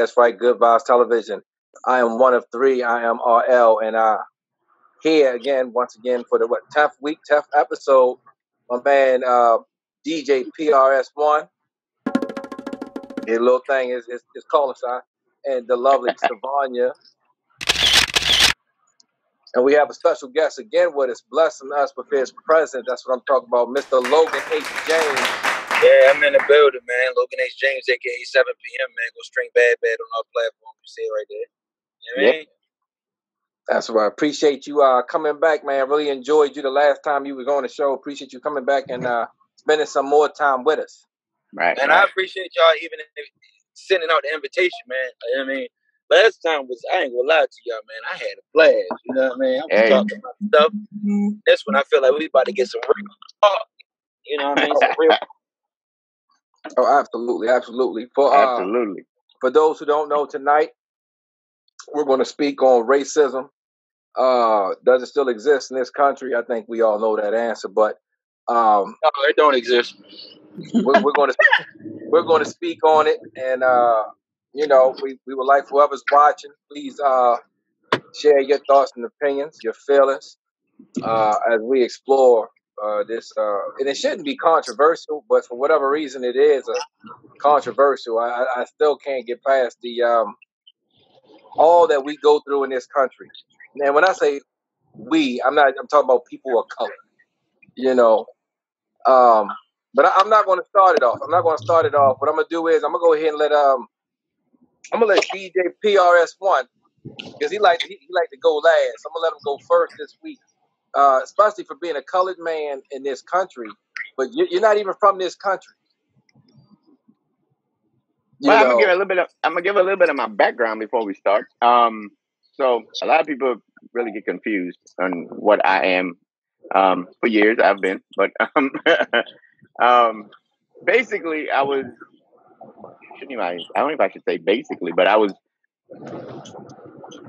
That's right, Good Vibes Television. I am one of three. I am RL, and I here again, once again, for the what tenth week, tenth episode. My man uh, DJ PRS1, his little thing is is, is calling sign, and the lovely Savanya. And we have a special guest again with us, blessing us with his presence. That's what I'm talking about, Mr. Logan H. James. Yeah, I'm in the building, man. Logan H. James, aka 7 p.m. Man, go string bad bad on our platform. You see it right there. You know what I mean? That's right. Appreciate you uh, coming back, man. Really enjoyed you the last time you was on the show. Appreciate you coming back and uh, spending some more time with us. Right. And right. I appreciate y'all even sending out the invitation, man. You know what I mean? Last time was I ain't gonna lie to y'all, man. I had a blast. You know what I mean? I'm Hey. talking about stuff. That's when I feel like we about to get some real talk. You know what I mean? Some real Oh, absolutely, absolutely. For uh, Absolutely. for those who don't know, tonight we're going to speak on racism. Uh, does it still exist in this country? I think we all know that answer, but um, no, it don't exist. we're, we're going to we're going to speak on it, and uh, you know, we, we would like whoever's watching, please uh, share your thoughts and opinions, your feelings, uh, as we explore uh, this. Uh, and it shouldn't be controversial, but for whatever reason, it is a controversial. I, I still can't get past the um, all that we go through in this country. And when I say we, I'm not. I'm talking about people of color. You know, um, but I, I'm not going to start it off. I'm not going to start it off. What I'm going to do is I'm going to go ahead and let um I'm going to let DJ PRS one because he like he, he like to go last. I'm going to let him go first this week, uh, especially for being a colored man in this country. But you, you're not even from this country. You Well, I'm gonna give a little bit of I'm gonna give a little bit of my background before we start. Um, so a lot of people really get confused on what I am. Um, for years I've been, but um, um, basically I was shouldn't even I don't know if I should say basically, but I was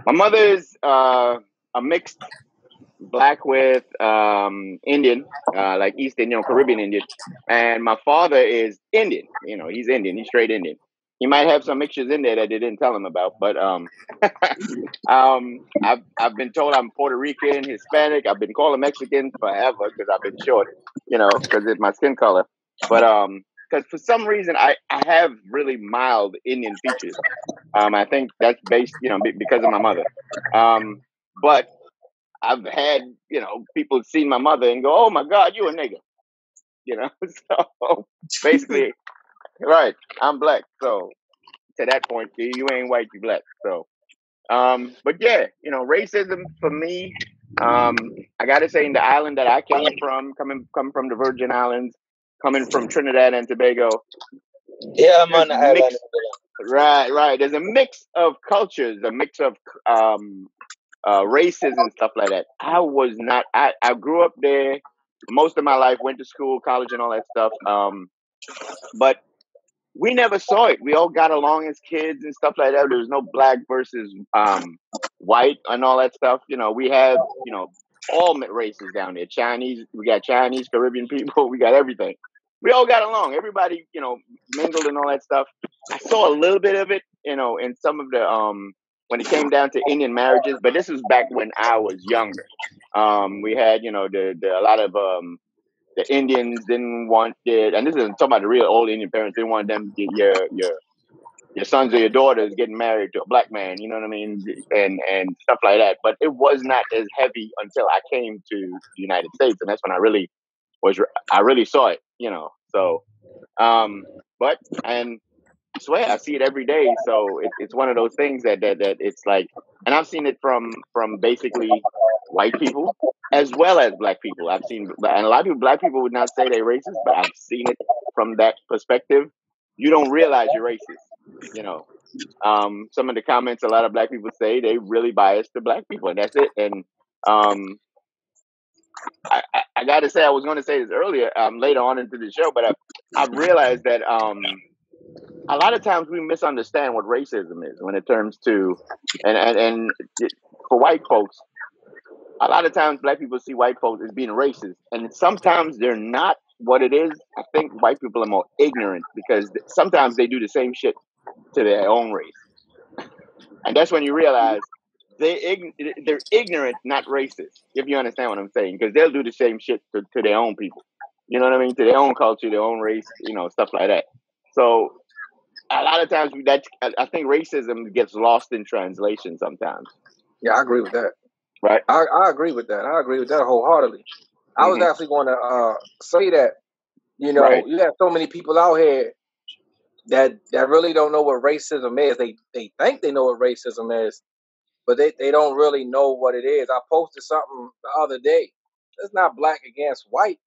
my mother is uh, a mixed black with um, Indian, uh, like East Indian, Caribbean Indian, and my father is Indian. You know, he's Indian. He's straight Indian. He might have some mixtures in there that they didn't tell him about, but um, um, I've I've been told I'm Puerto Rican, Hispanic. I've been called a Mexican forever because I've been short, you know, because it's my skin color. But um, because for some reason I I have really mild Indian features. Um, I think that's based, you know, be- because of my mother. Um, but I've had, you know, people see my mother and go, "Oh my God, you a nigga," you know. So basically, right, I'm black. So to that point, you you ain't white, you black. So, um, but yeah, you know, racism for me, um, I gotta say, in the island that I came from, coming coming from the Virgin Islands, coming from Trinidad and Tobago, Yeah, I'm on the island. mix. Right, right. There's a mix of cultures, a mix of um, uh, races and stuff like that. I was not. I, I grew up there most of my life. Went to school, college, and all that stuff. Um, but we never saw it. We all got along as kids and stuff like that. There was no black versus um, white and all that stuff. You know, we have you know all races down there. Chinese, we got Chinese, Caribbean people. We got everything. We all got along. Everybody, you know, mingled and all that stuff. I saw a little bit of it, you know, in some of the um when it came down to Indian marriages, but this was back when I was younger. Um, we had, you know, the, the a lot of um the Indians didn't want it, and this is talking about the real old Indian parents didn't want them to, your your your sons or your daughters getting married to a black man, you know what I mean, and and stuff like that. But it was not as heavy until I came to the United States, and that's when I really was I really saw it, you know. So, um, but and swear I see it every day. So it, it's one of those things that, that that it's like, and I've seen it from from basically white people as well as black people. I've seen, and a lot of people, black people would not say they're racist, but I've seen it from that perspective. You don't realize you're racist, you know. Um, some of the comments a lot of black people say they really biased to black people, and that's it. And um, I, I, I got to say, I was going to say this earlier, um, later on into the show, but I, I've realized that um, a lot of times we misunderstand what racism is when it comes to, and, and, and for white folks, a lot of times black people see white folks as being racist, and sometimes they're not what it is. I think white people are more ignorant because sometimes they do the same shit to their own race, and that's when you realize they they're ignorant, not racist. If you understand what I'm saying, because they'll do the same shit to, to their own people. You know what I mean? To their own culture, their own race, you know, stuff like that. So a lot of times that I think racism gets lost in translation sometimes. Yeah, I agree with that. Right. I, I agree with that. I agree with that wholeheartedly. I was Mhm. actually going to uh, say that you know Right. you have so many people out here that that really don't know what racism is. They they think they know what racism is, but they, they don't really know what it is. I posted something the other day. It's not black against white.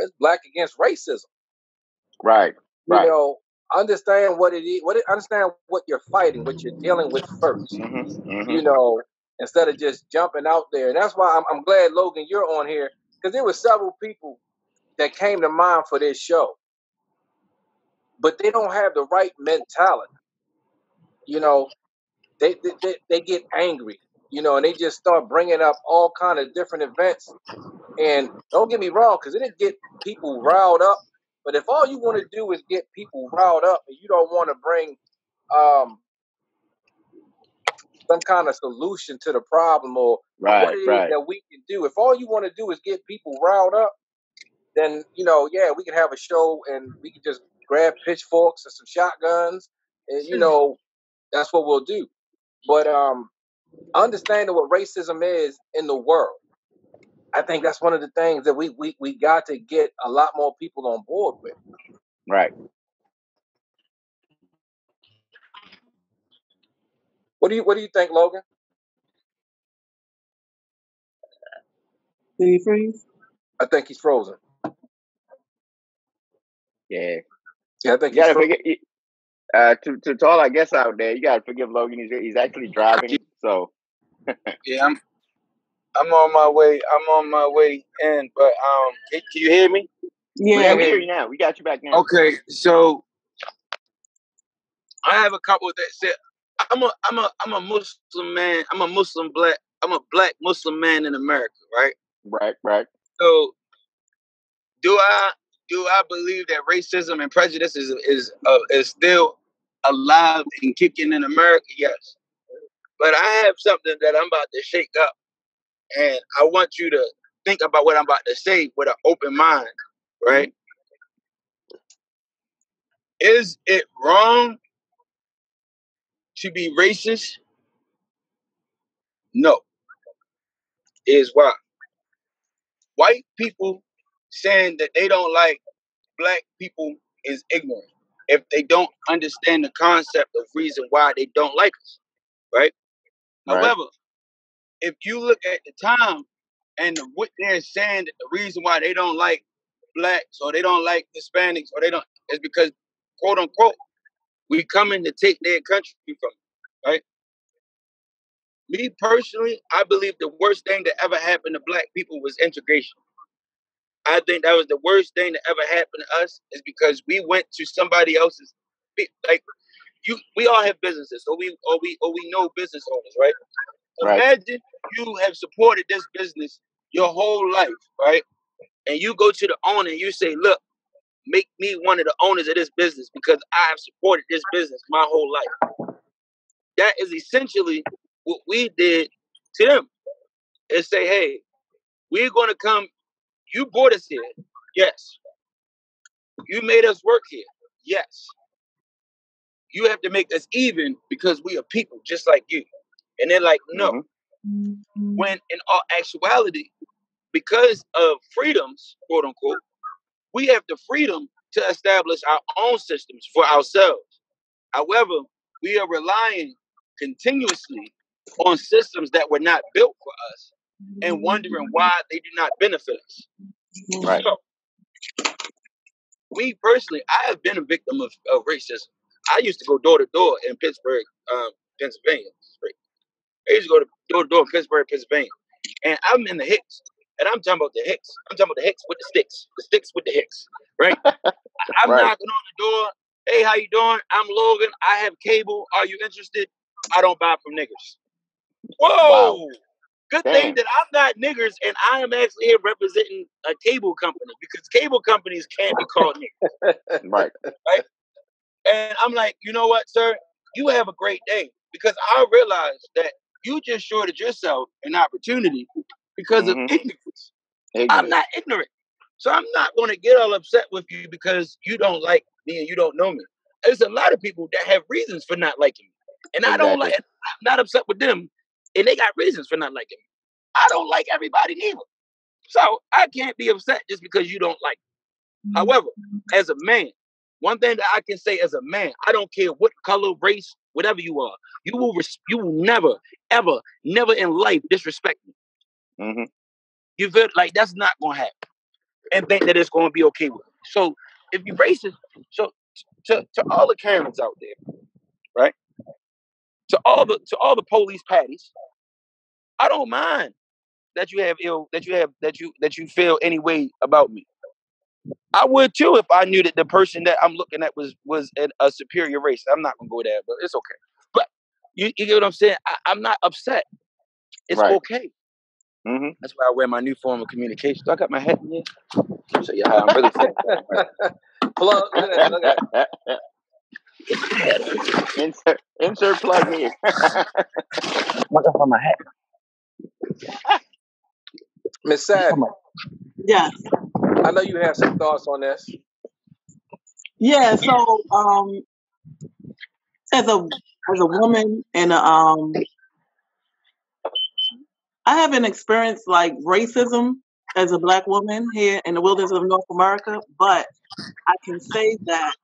It's black against racism. Right. You Right. know, understand what it is. What it, understand what you're fighting, what you're dealing with first. hmm You know, instead of just jumping out there. And that's why I'm, I'm glad Logan you're on here because there were several people that came to mind for this show, but they don't have the right mentality. You know, they they, they, they get angry. You know, and they just start bringing up all kind of different events. And don't get me wrong, because it'll get people riled up. But if all you want to do is get people riled up, and you don't want to bring um, some kind of solution to the problem or what Right. it is that we can do, if all you want to do is get people riled up, then you know, yeah, we can have a show and we can just grab pitchforks and some shotguns, and you know, that's what we'll do. But um, understanding what racism is in the world, I think that's one of the things that we we we got to get a lot more people on board with. Right. What do you What do you think, Logan? Did he freeze? I think he's frozen. Yeah. Yeah, I think You he's gotta frozen. forget. Uh, to, to to all our guests out there, you gotta forgive Logan. He's he's actually driving, so Yeah, I'm I'm on my way. I'm on my way in, but um, can, can you hear me? we Yeah. can hear you now. We got you back now. Okay, so I have a couple that said I'm a I'm a I'm a Muslim man. I'm a Muslim black. I'm a black Muslim man in America, right? Right. Right. So do I do I believe that racism and prejudice is is uh, is still alive and kicking in America? Yes, but I have something that I'm about to shake up, and I want you to think about what I'm about to say with an open mind, right? Mm-hmm. Is it wrong to be racist? No. Is why white people saying that they don't like black people is ignorant if they don't understand the concept of reason why they don't like us, right? Right. However, if you look at the time and what they're saying that the reason why they don't like blacks or they don't like Hispanics or they don't is because quote unquote we coming to take their country from them, right? Me personally, I believe the worst thing that ever happened to black people was integration. I think that was the worst thing that ever happened to us is because we went to somebody else's like you we all have businesses or we or we or we know business owners, right? Right. Imagine you have supported this business your whole life, right? And you go to the owner and you say, look, make me one of the owners of this business because I have supported this business my whole life. That is essentially what we did to them. And say, hey, we're gonna come, you brought us here. Yes. You made us work here. Yes. You have to make us even because we are people just like you. And they're like, no. Mhm. When in all actuality, because of freedoms, quote unquote, we have the freedom to establish our own systems for ourselves. However, we are relying continuously on systems that were not built for us and wondering why they do not benefit us. Right. So, me personally, I have been a victim of, of racism. I used to go door to door in Pittsburgh, um, Pennsylvania. I used to go to door to door in Pittsburgh, Pennsylvania. And I'm in the Hicks. and I'm talking about the Hicks. I'm talking about the Hicks with the sticks, the sticks with the Hicks, right? I'm Right. knocking on the door. Hey, how you doing? I'm Logan. I have cable. Are you interested? I don't buy from niggers. Whoa! Good thing that I'm not niggers and I am actually here representing a cable company because cable companies can't be called niggers. Right. And I'm like, you know what, sir? You have a great day because I realize that you just shorted yourself an opportunity because Mhm. of ignorance. I'm not ignorant. So I'm not going to get all upset with you because you don't like me and you don't know me. There's a lot of people that have reasons for not liking me. And I don't like, I'm not upset with them. And they got reasons for not liking me. I don't like everybody neither. So I can't be upset just because you don't like me. However, as a man, one thing that I can say as a man, I don't care what color, race, whatever you are, you will res- you will never, ever, never in life disrespect me. hmm You feel like that's not gonna happen, and think that it's gonna be okay with. it. So if you racist, so to to all the Karens out there, right? To all the to all the police patties, I don't mind that you have ill that you have that you that you feel any way about me. I would too if I knew that the person that I'm looking at was was an, a superior race. I'm not gonna go there, but it's okay. But you, you get what I'm saying? I, I'm not upset. It's Right. okay. hmm That's why I wear my new form of communication. Do I got my hat in here? So yeah, how I'm really feeling. Plug. Look at, look at. insert, insert plug here. Look up on my hat. Miss Savvy, Yes. I know you have some thoughts on this. Yeah. So, um, as a as a woman and um, I haven't experienced like racism as a black woman here in the wilderness of North America, but I can say that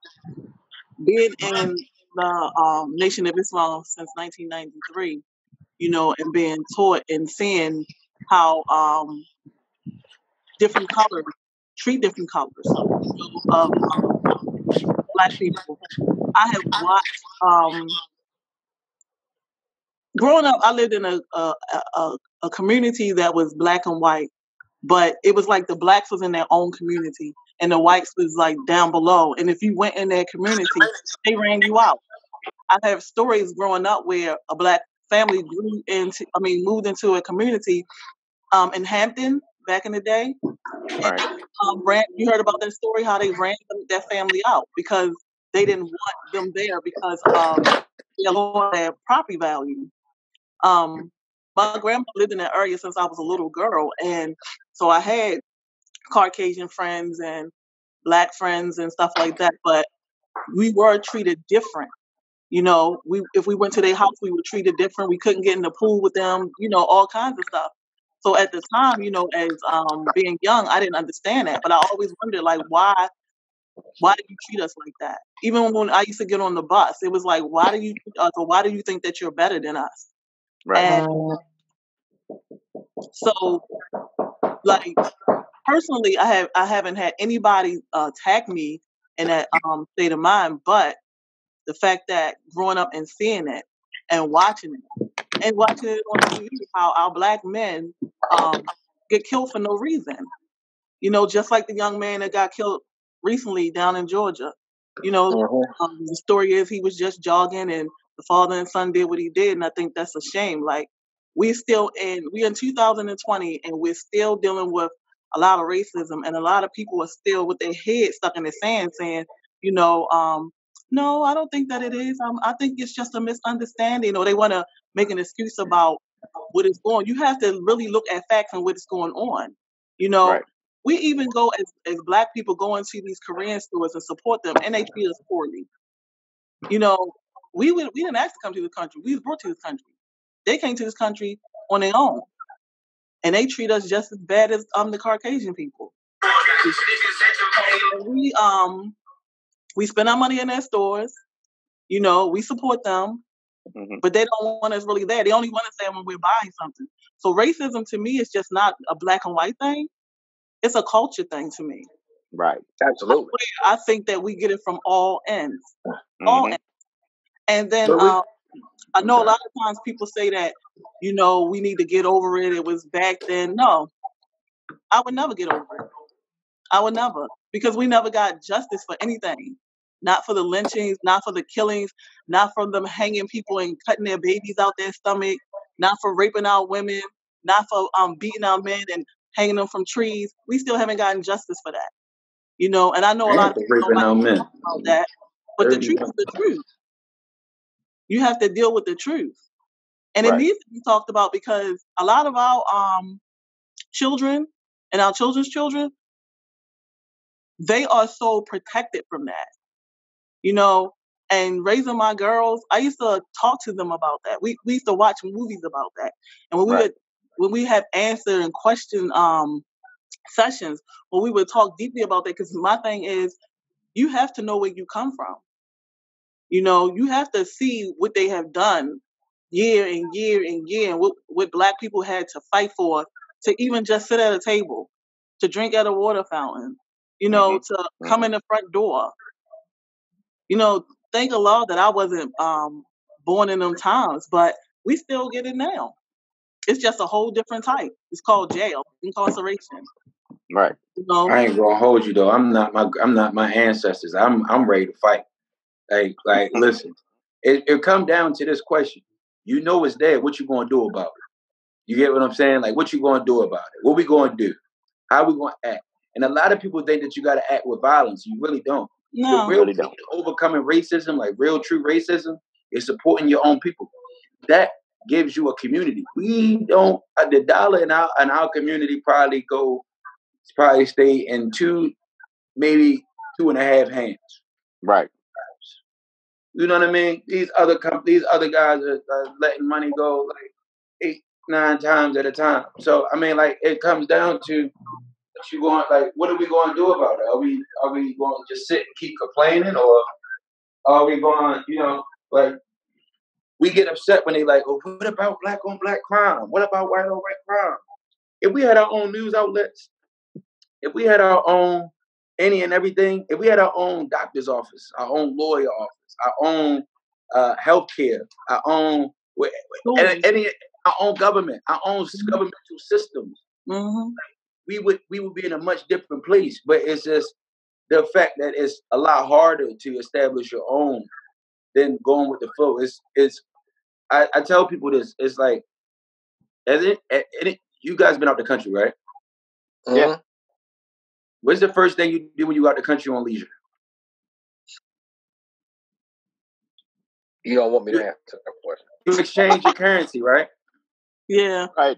being in the um, Nation of Islam since 1993, you know, and being taught and seeing how um, different colors treat different colors of um, black people. I have watched. Um, growing up, I lived in a, a a a community that was black and white, but it was like the blacks was in their own community and the whites was like down below. And if you went in their community, they ran you out. I have stories growing up where a black family grew into, I mean, moved into a community um, in Hampton back in the day. Right. um, ran, you heard about that story, how they ran them- their family out because they didn't want them there because of their property value. Um, my grandma lived in that area since I was a little girl, and so I had Caucasian friends and black friends and stuff like that. But we were treated different. You know, we if we went to their house, we were treated different. We couldn't get in the pool with them. You know, all kinds of stuff. So at the time, you know, as um, being young, I didn't understand that, but I always wondered, like, why, why do you treat us like that? Even when I used to get on the bus, it was like, why do you treat us, or why do you think that you're better than us? Right. And so, like, personally, I have I haven't had anybody uh, attack me in that um, state of mind, but the fact that growing up and seeing it and watching it and watching it on TV, how our black men um, get killed for no reason. You know, just like the young man that got killed recently down in Georgia. You know, Mhm. um, the story is he was just jogging and the father and son did what he did, and I think that's a shame. Like we're still in we're in 2020 and we're still dealing with a lot of racism and a lot of people are still with their head stuck in the sand saying, you know, um, no, I don't think that it is. Um, I think it's just a misunderstanding, or they want to make an excuse about what is going. On. You have to really look at facts and what is going on. You know, Right. we even go as as black people go into these Korean stores and support them, and they treat us poorly. You know, we would we didn't ask to come to this country. We was brought to this country. They came to this country on their own, and they treat us just as bad as um the Caucasian people. We um we spend our money in their stores. You know, we support them, hmm but they don't want us really there. They only want us there when we're buying something. So racism to me is just not a black and white thing. It's a culture thing to me. Right. Absolutely. I think that we get it from all ends, all hmm ends. And then we, um, I know a lot of times people say that, you know, we need to get over it. It was back then. No, I would never get over it. I would never because we never got justice for anything. Not for the lynchings, not for the killings, not for them hanging people and cutting their babies out their stomach, not for raping our women, not for um beating our men and hanging them from trees. We still haven't gotten justice for that. You know, and I know a lot of people don't like men. about that, but the truth is the truth. You have to deal with the truth. And it needs to be talked about because a lot of our um children and our children's children, they are so protected from that. You know, and raising my girls, I used to talk to them about that. We we used to watch movies about that. And when we Right. would when we had answer and question um sessions, when we would talk deeply about that, because my thing is you have to know where you come from. You know, you have to see what they have done year and year and year and what, what black people had to fight for to even just sit at a table, to drink at a water fountain, you know, Mm-hmm. to come in the front door. You know, thank Allah that I wasn't um, born in them times, but we still get it now. It's just a whole different type. It's called jail, incarceration. Right. You know, I ain't gonna hold you though. I'm not my I'm not my ancestors. I'm I'm ready to fight. Like like listen, it it come down to this question. You know it's there. What you gonna do about it? You get what I'm saying? Like what you gonna do about it? What we gonna do? How we gonna act? And a lot of people think that you gotta act with violence. You really don't. The no, real Really don't. to overcoming racism, like real true racism, is supporting your own people. That gives you a community. We don't uh, the dollar in our in our community probably go probably stay in two, maybe two and a half hands. Right. You know what I mean? These other com- these other guys are, are letting money go like eight, nine times at a time. So I mean, like it comes down to what you going like. What are we going to do about it? Are we are we going to just sit and keep complaining, or are we going? You know, like we get upset when they like, oh, what about black on black crime? What about white on white crime? If we had our own news outlets, if we had our own any and everything, if we had our own doctor's office, our own lawyer office, our own uh, healthcare, our own any, our own government, our own governmental systems, hmm we would we would be in a much different place. But it's just the fact that it's a lot harder to establish your own than going with the flow. It's it's I, I tell people this. It's like as it, and it you guys been out the country, right? Yeah. Mhm. What's the first thing you do when you go out the country on leisure? You don't want me to You, answer that question. you exchange your currency, right? Yeah. Right.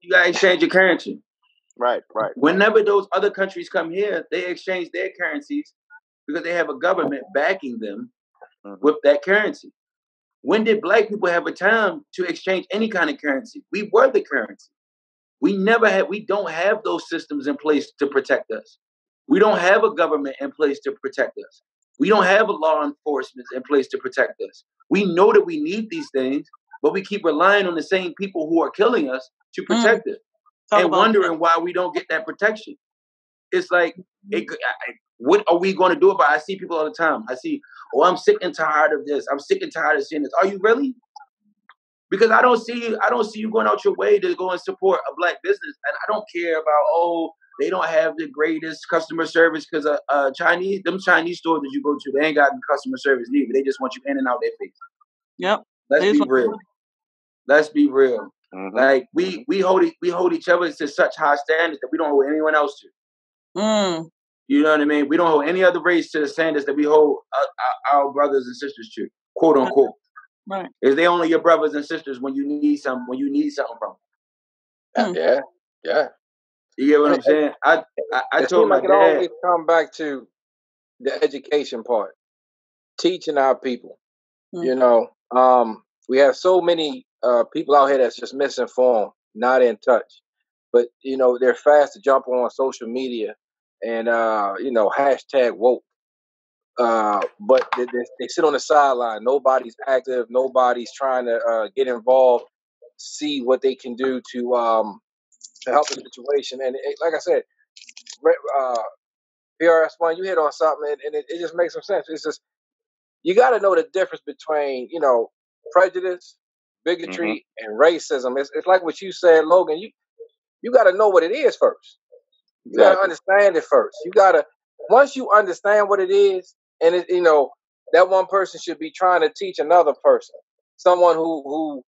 You gotta exchange your currency. Right. Right. Whenever those other countries come here, they exchange their currencies because they have a government backing them Mhm. with that currency. When did black people have a time to exchange any kind of currency? We were the currency. We never had, we don't have those systems in place to protect us. We don't have a government in place to protect us. We don't have a law enforcement in place to protect us. We know that we need these things, but we keep relying on the same people who are killing us to Mm. protect us Talk and about that. wondering why we don't get that protection. It's like, it, I, I- what are we going to do about? it? I see people all the time. I see, oh, I'm sick and tired of this. I'm sick and tired of seeing this. Are you really? Because I don't see you. I don't see you going out your way to go and support a black business, and I don't care about oh they don't have the greatest customer service because uh, uh, Chinese them Chinese stores that you go to they ain't got customer service neither. They just want you in and out their face. Yep. Let's be real. Let's be real. Mhm. Like we we hold we hold each other to such high standards that we don't hold anyone else to. Mm. You know what I mean? We don't hold any other race to the standards that we hold uh, our, our brothers and sisters to, quote unquote. Right. Is they only your brothers and sisters when you need some when you need something from? them. Mm. Yeah, yeah. You get what I'm saying? I I, I told seems my like it dad. always come back to the education part, teaching our people. Mm. You know, um, we have so many uh, people out here that's just misinformed, not in touch. But you know, they're fast to jump on social media and uh, you know hashtag woke. Uh, but they, they, sit on the sideline. Nobody's active. Nobody's trying to uh, get involved, see what they can do to um, to help the situation. And it, like I said, uh, PRS one, you hit on something, and, and it, it just makes some sense. It's just you got to know the difference between you know prejudice, bigotry, and racism. It's, it's like what you said, Logan. You you got to know what it is first. You got to understand it first. You got to once you understand what it is, and it, you know that one person should be trying to teach another person, someone who who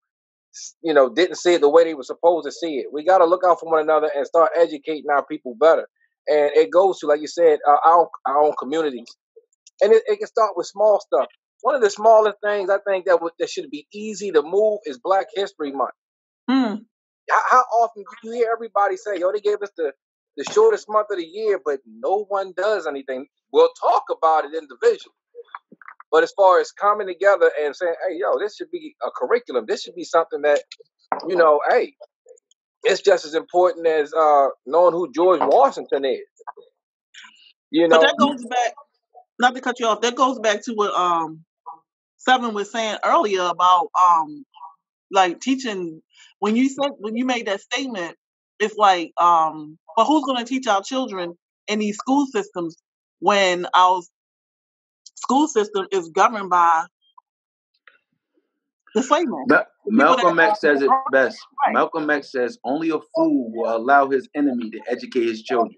you know didn't see it the way they were supposed to see it. We got to look out for one another and start educating our people better. And it goes to like you said, uh, our our own communities, and it, it can start with small stuff. One of the smallest things I think that would, that should be easy to move is Black History Month. Mm. How, how often do you hear everybody say, "Yo, they gave us the the shortest month of the year, but no one does anything. We'll talk about it individually. But as far as coming together and saying, hey, yo, this should be a curriculum, this should be something that, you know, hey, it's just as important as uh, knowing who George Washington is. You know, but that goes back. Not to cut you off. That goes back to what um Seven was saying earlier about um like teaching. When you said when you made that statement, it's like um but who's going to teach our children in these school systems when our school system is governed by the slave Ma- Malcolm X says it best. Right. Malcolm X says only a fool will allow his enemy to educate his children.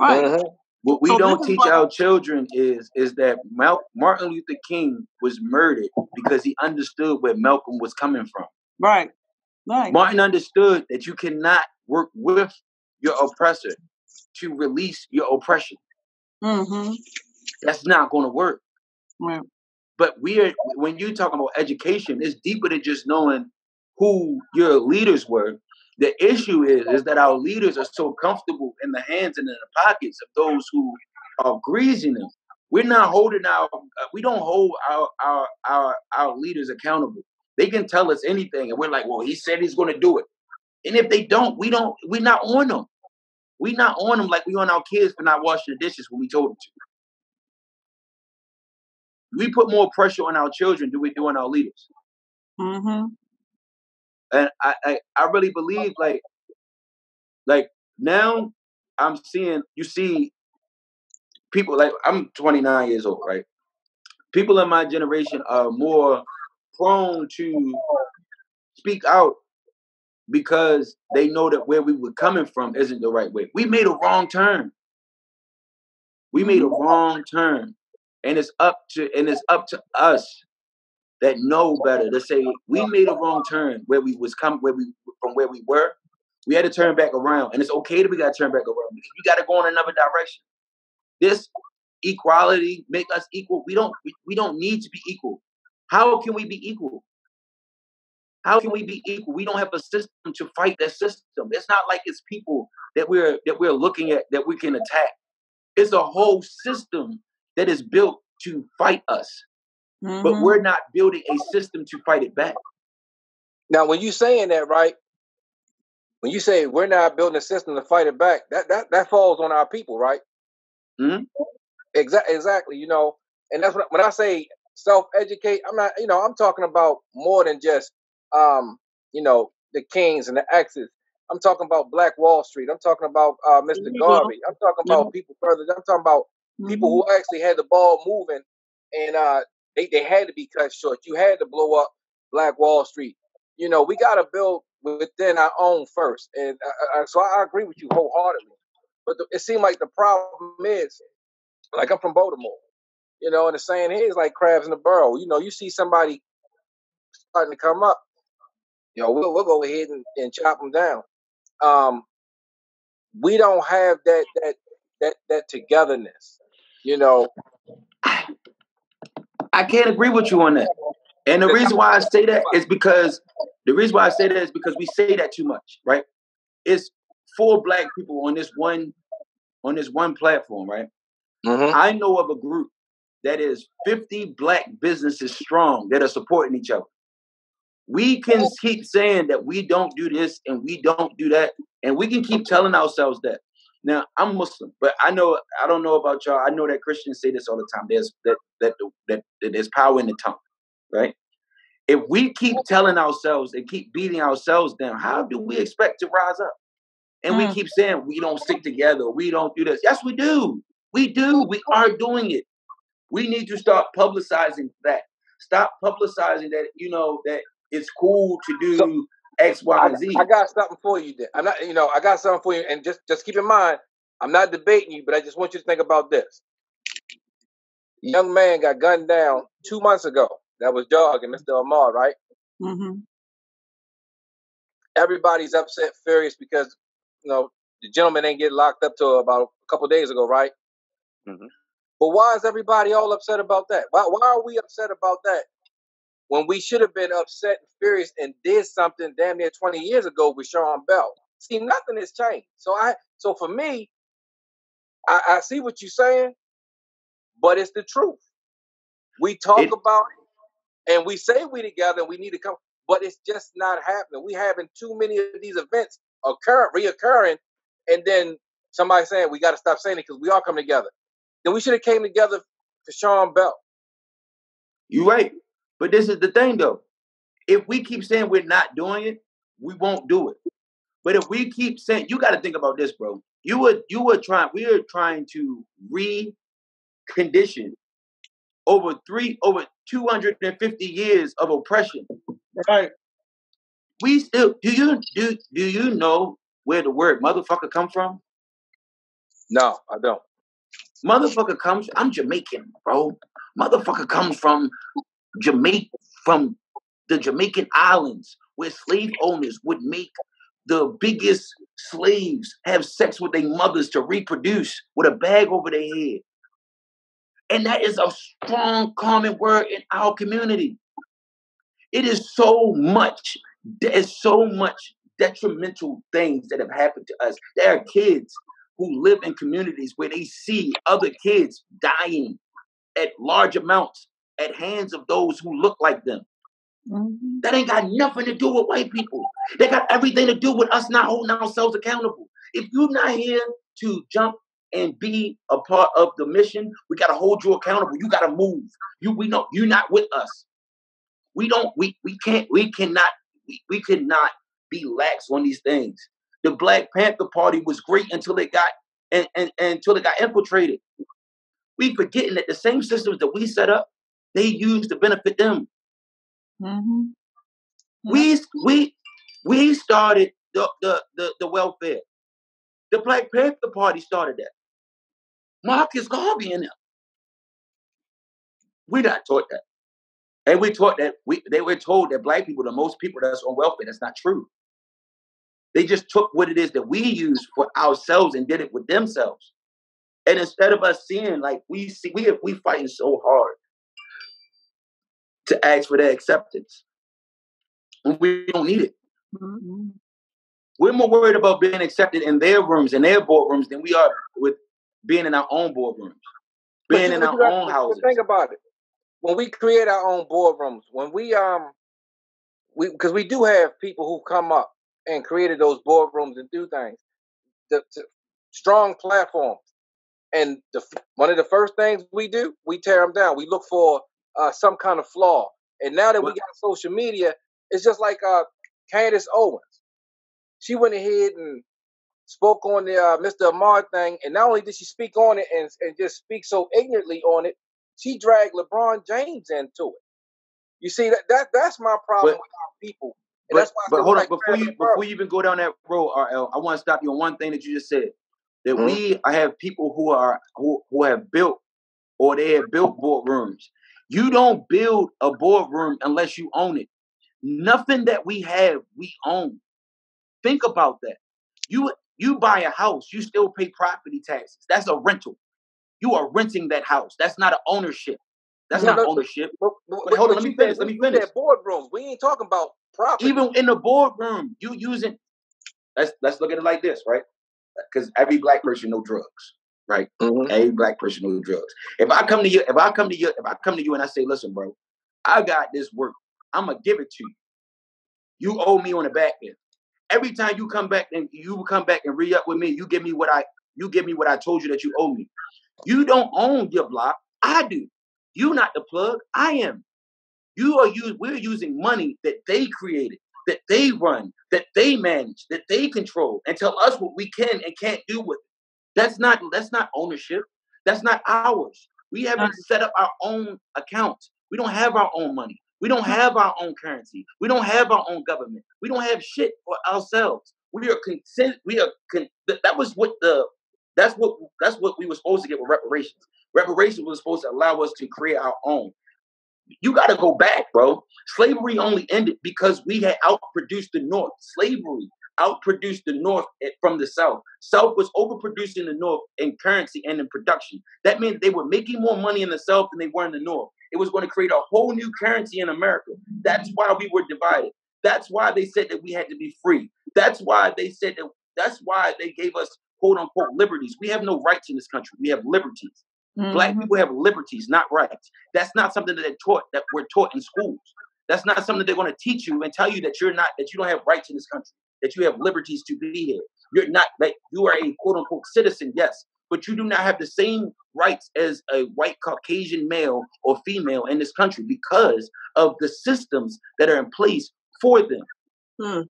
Right. Uh-huh. What we so don't teach our children is is that Mal- Martin Luther King was murdered because he understood where Malcolm was coming from. Right. Right. Martin understood that you cannot work with your oppressor to release your oppression. Mm-hmm. That's not going to work. Right. But we are when you talk about education, it's deeper than just knowing who your leaders were. The issue is is that our leaders are so comfortable in the hands and in the pockets of those who are greasing them. We're not holding our uh, we don't hold our our our our leaders accountable. They can tell us anything, and we're like, well, he said he's going to do it. And if they don't, we don't. We're not on them. We're not on them like we on our kids for not washing the dishes when we told them to. We put more pressure on our children than we do on our leaders. Mm-hmm. And I, I, I really believe like, like now I'm seeing you see people like I'm 29 years old, right? People in my generation are more prone to speak out because they know that where we were coming from isn't the right way. We made a wrong turn. We made a wrong turn. And it's up to and it's up to us that know better to say we made a wrong turn where we was come where we from where we were. We had to turn back around. And it's okay that we gotta turn back around we gotta go in another direction. This equality make us equal. We don't we, we don't need to be equal. How can we be equal? How can we be equal? We don't have a system to fight that system. It's not like it's people that we're that we're looking at that we can attack. It's a whole system that is built to fight us. Mm-hmm. But we're not building a system to fight it back. Now, when you're saying that, right? When you say we're not building a system to fight it back, that that that falls on our people, right? Mm-hmm. Exactly. Exactly. You know, and that's what when I say self educate. I'm not. You know, I'm talking about more than just um, you know, the Kings and the X's. I'm talking about Black Wall Street. I'm talking about uh, mister Garvey. I'm talking about yeah. people further. I'm talking about mm-hmm. people who actually had the ball moving, and uh, they they had to be cut short. You had to blow up Black Wall Street. You know, we got to build within our own first, and uh, uh, so I, I, agree with you wholeheartedly. But the, it seemed like the problem is, like I'm from Baltimore, you know, and the saying here is like crabs in the barrel. You know, you see somebody starting to come up, you know, we'll, we'll go ahead and, and chop them down. Um, we don't have that that that that togetherness, you know. I can't agree with you on that. And the reason why I say that is because the reason why I say that is because we say that too much, right? It's four black people on this one on this one platform, right? Mm-hmm. I know of a group that is 50 black businesses strong that are supporting each other. We can keep saying that we don't do this and we don't do that, and we can keep telling ourselves that. Now, I'm Muslim, but I know I don't know about y'all. I know that Christians say this all the time. There's that that that, that there's power in the tongue, right? If we keep telling ourselves and keep beating ourselves down, how do we expect to rise up? And mm. we keep saying we don't stick together, we don't do this. Yes, we do. We do. We are doing it. We need to start publicizing that. Stop publicizing that, you know, that it's cool to do so, X, Y, I, and Z. I got something for you. Then. I'm not, you know, I got something for you, and just just keep in mind, I'm not debating you, but I just want you to think about this. Young man got gunned down two months ago. That was jogging, Mr. Ahmaud, right? Mm-hmm. Everybody's upset, furious because you know the gentleman ain't get locked up till about a couple days ago, right? Mhm. But why is everybody all upset about that? Why why are we upset about that when we should have been upset and furious and did something damn near 20 years ago with Sean Bell? See, nothing has changed. So I so for me, I, I see what you're saying, but it's the truth. We talk It about it and we say we together and we need to come, but it's just not happening. We having too many of these events occur reoccurring, and then somebody saying we got to stop saying it because we all come together. Then we should have came together for Sean Bell. you right. But this is the thing though. If we keep saying we're not doing it, we won't do it. But if we keep saying you gotta think about this, bro. You were you were trying we are trying to recondition over three over 250 years of oppression. Right. We still do you do do you know where the word motherfucker come from? No, I don't. Motherfucker comes. I'm Jamaican, bro. Motherfucker comes from Jamaica, from the Jamaican islands, where slave owners would make the biggest slaves have sex with their mothers to reproduce with a bag over their head. And that is a strong common word in our community. It is so much, there's so much detrimental things that have happened to us. There are kids who live in communities where they see other kids dying at large amounts at hands of those who look like them. Mm-hmm. That ain't got nothing to do with white people. They got everything to do with us not holding ourselves accountable. If you're not here to jump and be a part of the mission, we gotta hold you accountable. You gotta move. You we know you're not with us. We don't we we can't we cannot we, we cannot be lax on these things. The Black Panther Party was great until it got and, and, and until it got infiltrated. We forgetting that the same systems that we set up, they use to benefit them. Mm-hmm. We we we started the, the the the welfare. The Black Panther Party started that. Marcus Garvey and them. We not taught that. And we taught that we they were told that black people, the most people that's on welfare, that's not true. They just took what it is that we use for ourselves and did it with themselves. And instead of us seeing like we see we we fighting so hard to ask for their acceptance. And we don't need it. Mm-hmm. We're more worried about being accepted in their rooms and their boardrooms than we are with being in our own boardrooms, being in our own houses. think about it. When we create our own boardrooms, when we um we because we do have people who come up and created those boardrooms and do things. The, the strong platforms, and the one of the first things we do, we tear them down. We look for uh, some kind of flaw. And now that we got social media, it's just like uh, Candace Owens. She went ahead and spoke on the uh, Mr. Ahmaud thing, and not only did she speak on it and, and just speak so ignorantly on it, she dragged LeBron James into it. You see that that that's my problem but with our people, and but that's why but hold on before you before you even go down that road, RL, I want to stop you on one thing that you just said. That Mhm. we I have people who are who who have built or they have built boardrooms. You don't build a boardroom unless you own it. Nothing that we have, we own. Think about that. You you buy a house, you still pay property taxes. That's a rental. You are renting that house. That's not an ownership. That's No, not no, ownership. but, but, But hold on, let me said finish. Let me finish. said boardrooms. We ain't talking about property. Even in the boardroom, you using let's let's look at it like this, right? Because every black person know drugs, right? Mhm. Every black person knows drugs. If I come to you, if I come to you, if I come to you and I say, listen, bro, I got this work. I'm gonna give it to you. You owe me on the back end. Every time you come back and you come back and re-up with me, you give me what I you give me what I told you that you owe me. You don't own your block. I do. You not the plug. I am. You are use we're using money that they created, that they run, that they manage, that they control, and tell us what we can and can't do with it. That's not that's not ownership. That's not ours. We haven't set up our own accounts. We don't have our own money. We don't have our own currency. We don't have our own government. We don't have shit for ourselves. We are consent. We are. Con- that was what the. That's what. That's what we were supposed to get with reparations. Reparations was supposed to allow us to create our own. You got to go back, bro. Slavery only ended because we had outproduced the North. Slavery outproduced the North from the South. South was overproducing the North in currency and in production. That meant they were making more money in the South than they were in the North. It was going to create a whole new currency in America. That's why we were divided. That's why they said that we had to be free. That's why they said that. That's why they gave us quote unquote liberties. We have no rights in this country. We have liberties. Mm-hmm. Black people have liberties, not rights. That's not something that they're taught that we're taught in schools. That's not something they're going to teach you and tell you that you're not that you don't have rights in this country, that you have liberties to be here. You're not like you are a quote unquote citizen, yes, but you do not have the same rights as a white Caucasian male or female in this country because of the systems that are in place for them. Hmm.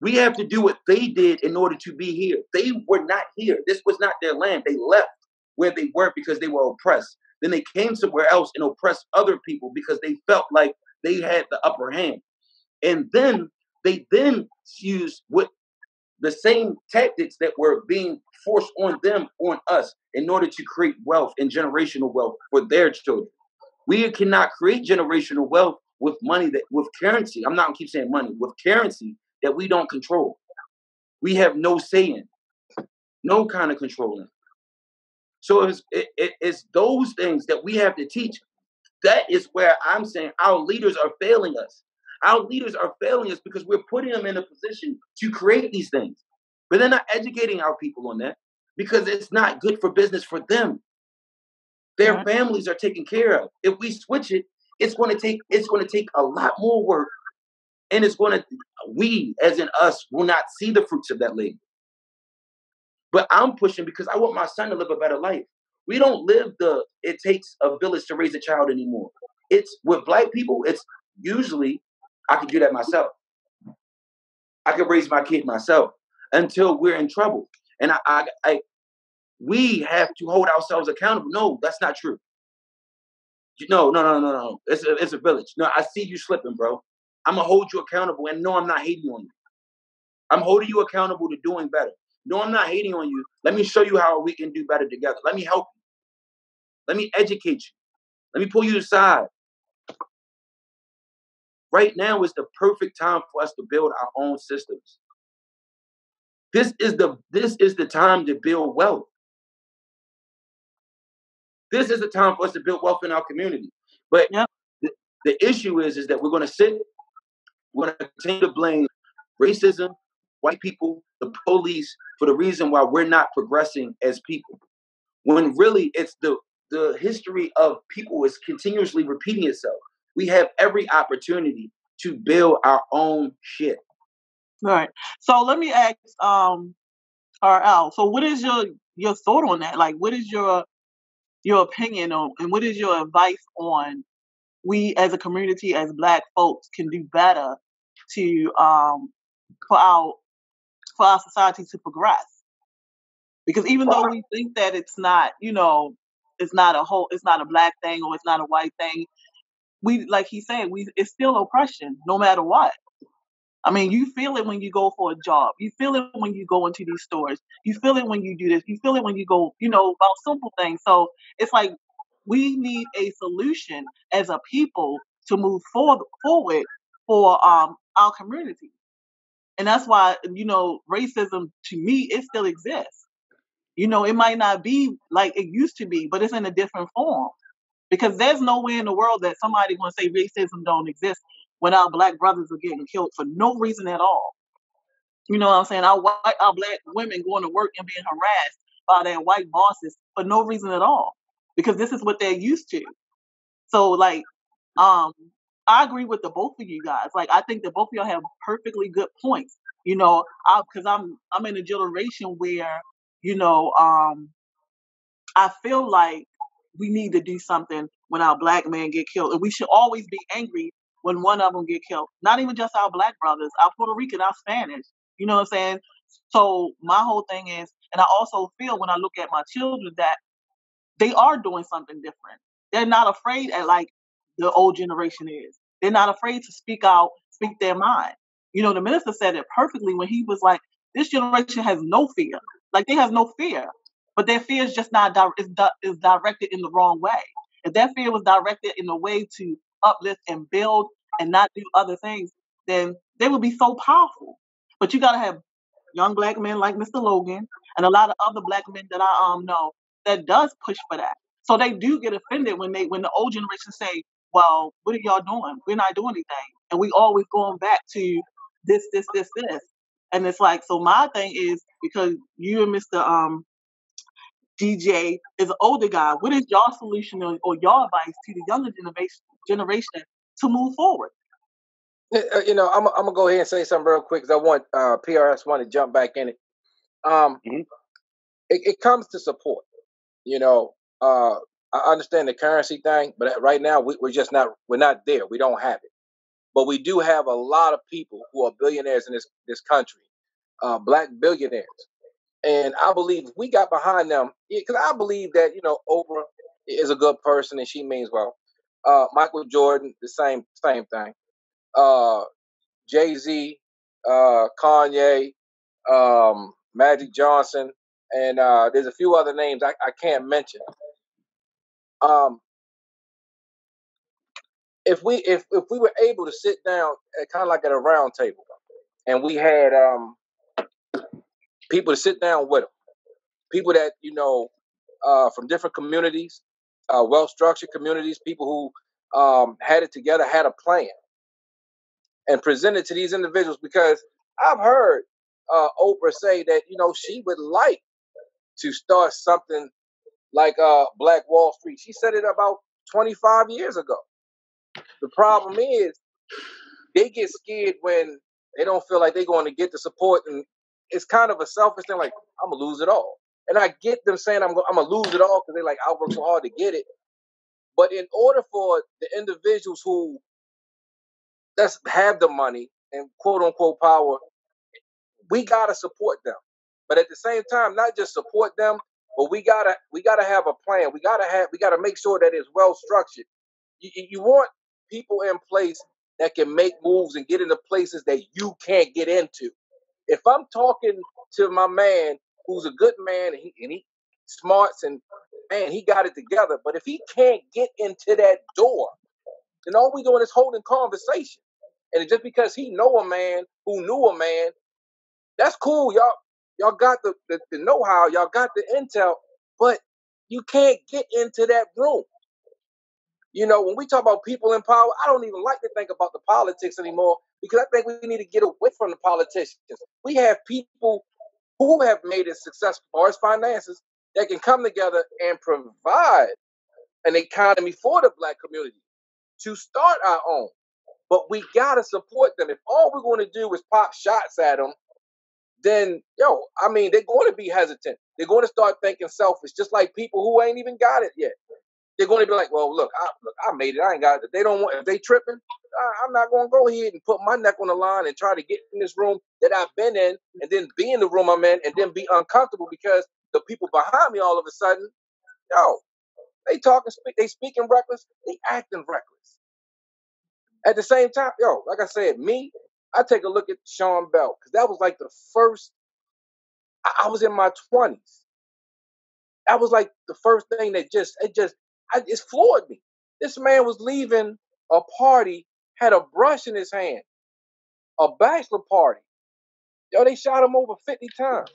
We have to do what they did in order to be here. They were not here. This was not their land. They left where they were because they were oppressed. Then they came somewhere else and oppressed other people because they felt like they had the upper hand. And then they then used what the same tactics that were being forced on them on us in order to create wealth and generational wealth for their children. We cannot create generational wealth with money that with currency. I'm not gonna keep saying money with currency that we don't control. We have no say in, no kind of control in. So it's, it, it's those things that we have to teach. That is where I'm saying our leaders are failing us. Our leaders are failing us because we're putting them in a position to create these things. But they're not educating our people on that because it's not good for business for them. Their yeah. families are taken care of. If we switch it, it's going to take it's going to take a lot more work and it's going to we as in us will not see the fruits of that labor but I'm pushing because I want my son to live a better life. We don't live the it takes a village to raise a child anymore. It's with black people, it's usually I could do that myself. I could raise my kid myself until we're in trouble. And I, I, I we have to hold ourselves accountable. No, that's not true. No, no, no, no, no. It's a, it's a village. No, I see you slipping, bro. I'm gonna hold you accountable, and no, I'm not hating on you. I'm holding you accountable to doing better. No, I'm not hating on you. Let me show you how we can do better together. Let me help you. Let me educate you. Let me pull you aside. Right now is the perfect time for us to build our own systems. This is the this is the time to build wealth. This is the time for us to build wealth in our community. But yep. the, the issue is, is that we're going to sit, we're going to continue to blame racism, white people, the police for the reason why we're not progressing as people. When really it's the the history of people is continuously repeating itself. We have every opportunity to build our own shit. All right. So let me ask um RL. So what is your your thought on that? Like what is your your opinion on and what is your advice on we as a community as black folks can do better to um for our for our society to progress. Because even though we think that it's not, you know, it's not a whole, it's not a black thing or it's not a white thing, we, like he said, we, it's still oppression no matter what. I mean, you feel it when you go for a job. You feel it when you go into these stores. You feel it when you do this. You feel it when you go, you know, about simple things. So it's like we need a solution as a people to move forward forward for um, our community. And that's why, you know, racism to me, it still exists. You know, it might not be like it used to be, but it's in a different form. Because there's no way in the world that somebody going to say racism don't exist when our black brothers are getting killed for no reason at all. You know what I'm saying? Our white, our black women going to work and being harassed by their white bosses for no reason at all. Because this is what they're used to. So like, um, I agree with the both of you guys. Like I think that both of y'all have perfectly good points. You know, because I'm I'm in a generation where you know um, I feel like we need to do something when our black men get killed, and we should always be angry when one of them get killed. Not even just our black brothers, our Puerto Rican, our Spanish. You know what I'm saying? So my whole thing is, and I also feel when I look at my children that they are doing something different. They're not afraid at like the old generation is. They're not afraid to speak out, speak their mind. You know, the minister said it perfectly when he was like, "This generation has no fear. Like they have no fear, but their fear is just not di- is, di- is directed in the wrong way. If that fear was directed in a way to uplift and build and not do other things, then they would be so powerful. But you got to have young black men like Mr. Logan and a lot of other black men that I um know that does push for that. So they do get offended when they when the old generation say, "Well, what are y'all doing? We're not doing anything," and we always going back to this, this, this, this. And it's like, so my thing is because you and Mr. Um DJ is an older guy. What is your solution or, or your advice to the younger generation generation to move forward? Uh, You know, I'm, I'm gonna go ahead and say something real quick because I want uh, PRS one to jump back in it. Um, Mhm. it, it comes to support. You know, uh, I understand the currency thing, but right now we, we're just not we're not there. We don't have it, but we do have a lot of people who are billionaires in this this country, uh, black billionaires, and I believe we got behind them because I believe that you know Oprah is a good person and she means well. Uh, Michael Jordan, the same same thing. Uh, Jay Z, uh, Kanye, um, Magic Johnson, and uh, there's a few other names I, I can't mention. Um, if we if if we were able to sit down kind of like at a round table, and we had um, people to sit down with them, people that you know uh, from different communities, uh, well structured communities, people who um, had it together, had a plan, and presented to these individuals because I've heard uh, Oprah say that you know she would like to start something like uh, Black Wall Street. She said it about 25 years ago. The problem is they get scared when they don't feel like they're going to get the support, and it's kind of a selfish thing. Like I'm gonna lose it all, and I get them saying I'm, go- I'm gonna lose it all because they like I worked so hard to get it. But in order for the individuals who let's have the money and quote unquote power, we gotta support them. But at the same time, not just support them, but we gotta we gotta have a plan. We gotta have we gotta make sure that it's well structured. You you want people in place that can make moves and get into places that you can't get into. If I'm talking to my man who's a good man and he, and he smarts and man he got it together, but if he can't get into that door, then all we doing is holding conversation. And just because he know a man who knew a man, that's cool. Y'all y'all got the, the, the know-how, y'all got the intel, but you can't get into that room. You know, when we talk about people in power, I don't even like to think about the politics anymore because I think we need to get away from the politicians. We have people who have made it successful as finances that can come together and provide an economy for the black community to start our own. But we gotta support them. If all we're going to do is pop shots at them, then yo, I mean, they're going to be hesitant. They're going to start thinking selfish, just like people who ain't even got it yet. They're going to be like, well, look, I, look, I made it. I ain't got it. They don't want, if they tripping, I, I'm not going to go ahead and put my neck on the line and try to get in this room that I've been in, and then be in the room I'm in, and then be uncomfortable because the people behind me all of a sudden, yo, they talking, speak, they speaking reckless, they acting reckless. At the same time, yo, like I said, me, I take a look at Sean Bell because that was like the first. I, I was in my twenties. That was like the first thing that just it just I, floored me. This man was leaving a party, had a brush in his hand, a bachelor party. Yo, they shot him over fifty times,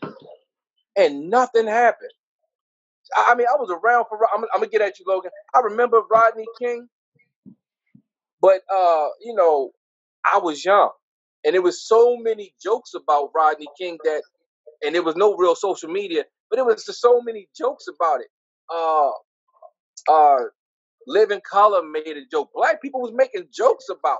and nothing happened. I, mean, I was around for. I'm, I'm gonna get at you, Logan. I remember Rodney King, but uh, you know, I was young, and there was so many jokes about Rodney King that, and there was no real social media, but it was just so many jokes about it. Uh, uh, Living Color made a joke. Black people was making jokes about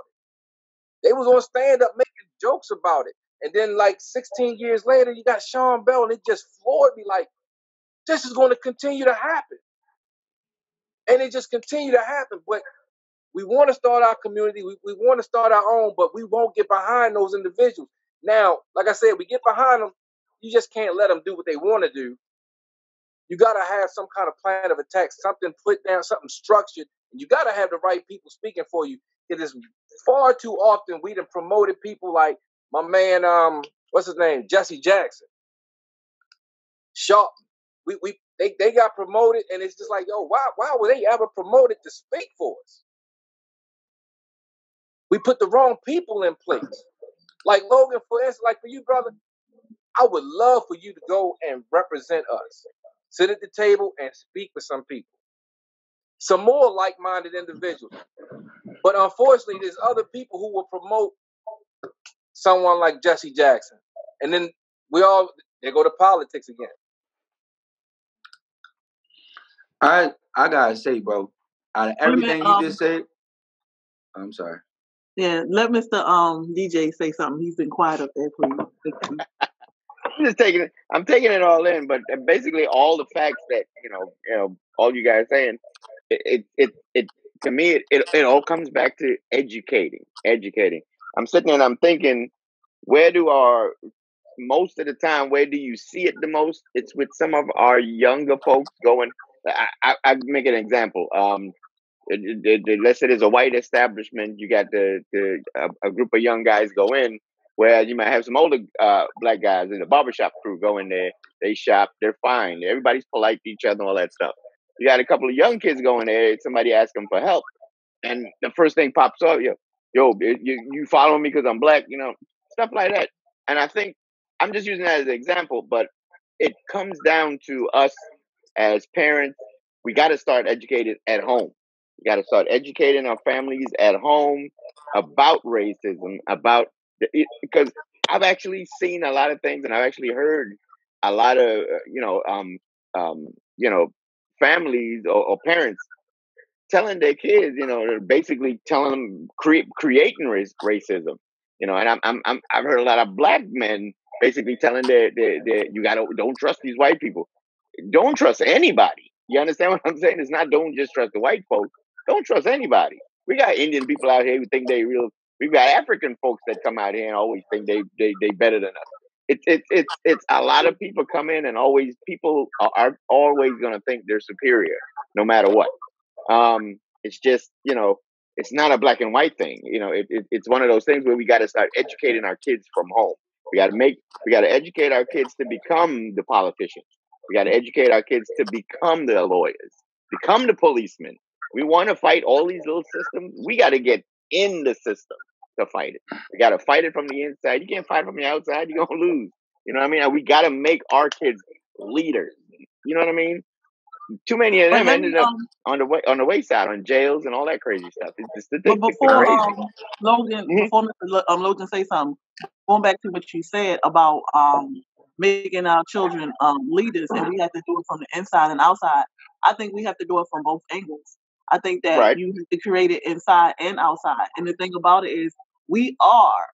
it. They was on stand up making jokes about it. And then like 16 years later, you got Sean Bell, and it just floored me. Like this is going to continue to happen, and it just continue to happen. But we want to start our community. We, we want to start our own, but we won't get behind those individuals. Now, like I said, we get behind them. You just can't let them do what they want to do. You got to have some kind of plan of attack, something put down, something structured And You got to have the right people speaking for you. It is far too often we have promoted people like my man, um, what's his name, Jesse Jackson, Sharp. We we they, they got promoted, and it's just like, yo, why why were they ever promoted to speak for us? We put the wrong people in place. Like Logan, for instance, like for you, brother, I would love for you to go and represent us. Sit at the table and speak with some people. Some more like-minded individuals. But unfortunately, there's other people who will promote someone like Jesse Jackson. And then we all they go to politics again. I I gotta say, bro, out of Wait minute, everything you um, just said, I'm sorry. yeah, let Mr. Um DJ say something. He's been quiet up there, please. I'm just taking it. I'm taking it all in, but uh, basically all the facts that you know, you know, all you guys saying, it, it, it, to me, it, it, it all comes back to educating, educating. I'm sitting there and I'm thinking, where do our most of the time, where do you see it the most? It's with some of our younger folks going. I, I, I make an example. Um, it- it- it- let's say there's a white establishment. You got the the a, a group of young guys go in, whereas you might have some older uh, black guys in the barbershop crew go in there. They shop. They're fine. Everybody's polite to each other, and all that stuff. You got a couple of young kids going there. Somebody ask them for help, and the first thing pops up, yo, yo, you you following me because I'm black, you know, stuff like that. And I think I'm just using that as an example, but it comes down to us as parents. We got to start educating at home. We got to start educating our families at home about racism, about because I've actually seen a lot of things, and I've actually heard a lot of uh, you know, um, um, you know, families or, or parents telling their kids, you know, basically telling them cre- creating racism, you know. And I'm, I'm, I'm I've heard a lot of black men basically telling their, their, their you gotta don't trust these white people, don't trust anybody. You understand what I'm saying? It's not don't just trust the white folks. Don't trust anybody. We got Indian people out here who think they real. We've got African folks that come out here and always think they they they better than us. It's it's it's it's a lot of people come in and always people are, are always gonna think they're superior no matter what. Um, it's just you know it's not a black and white thing. You know, it, it, it's one of those things where we got to start educating our kids from home. We got to make we got to educate our kids to become the politicians. We got to educate our kids to become the lawyers, become the policemen. We want to fight all these little systems. We got to get in the system to fight it. We got to fight it from the inside. You can't fight from the outside. You're gonna lose. You know what I mean? We got to make our kids leaders. You know what I mean? Too many of them ended up um on the way on the wayside, on jails and all that crazy stuff. It's just but statistics are before um Logan Mhm. before Mr. Um Logan say something, going back to what you said about um making our children um leaders and we have to do it from the inside and outside. I think we have to do it from both angles. I think that Right. you have to create it inside and outside. And the thing about it is we are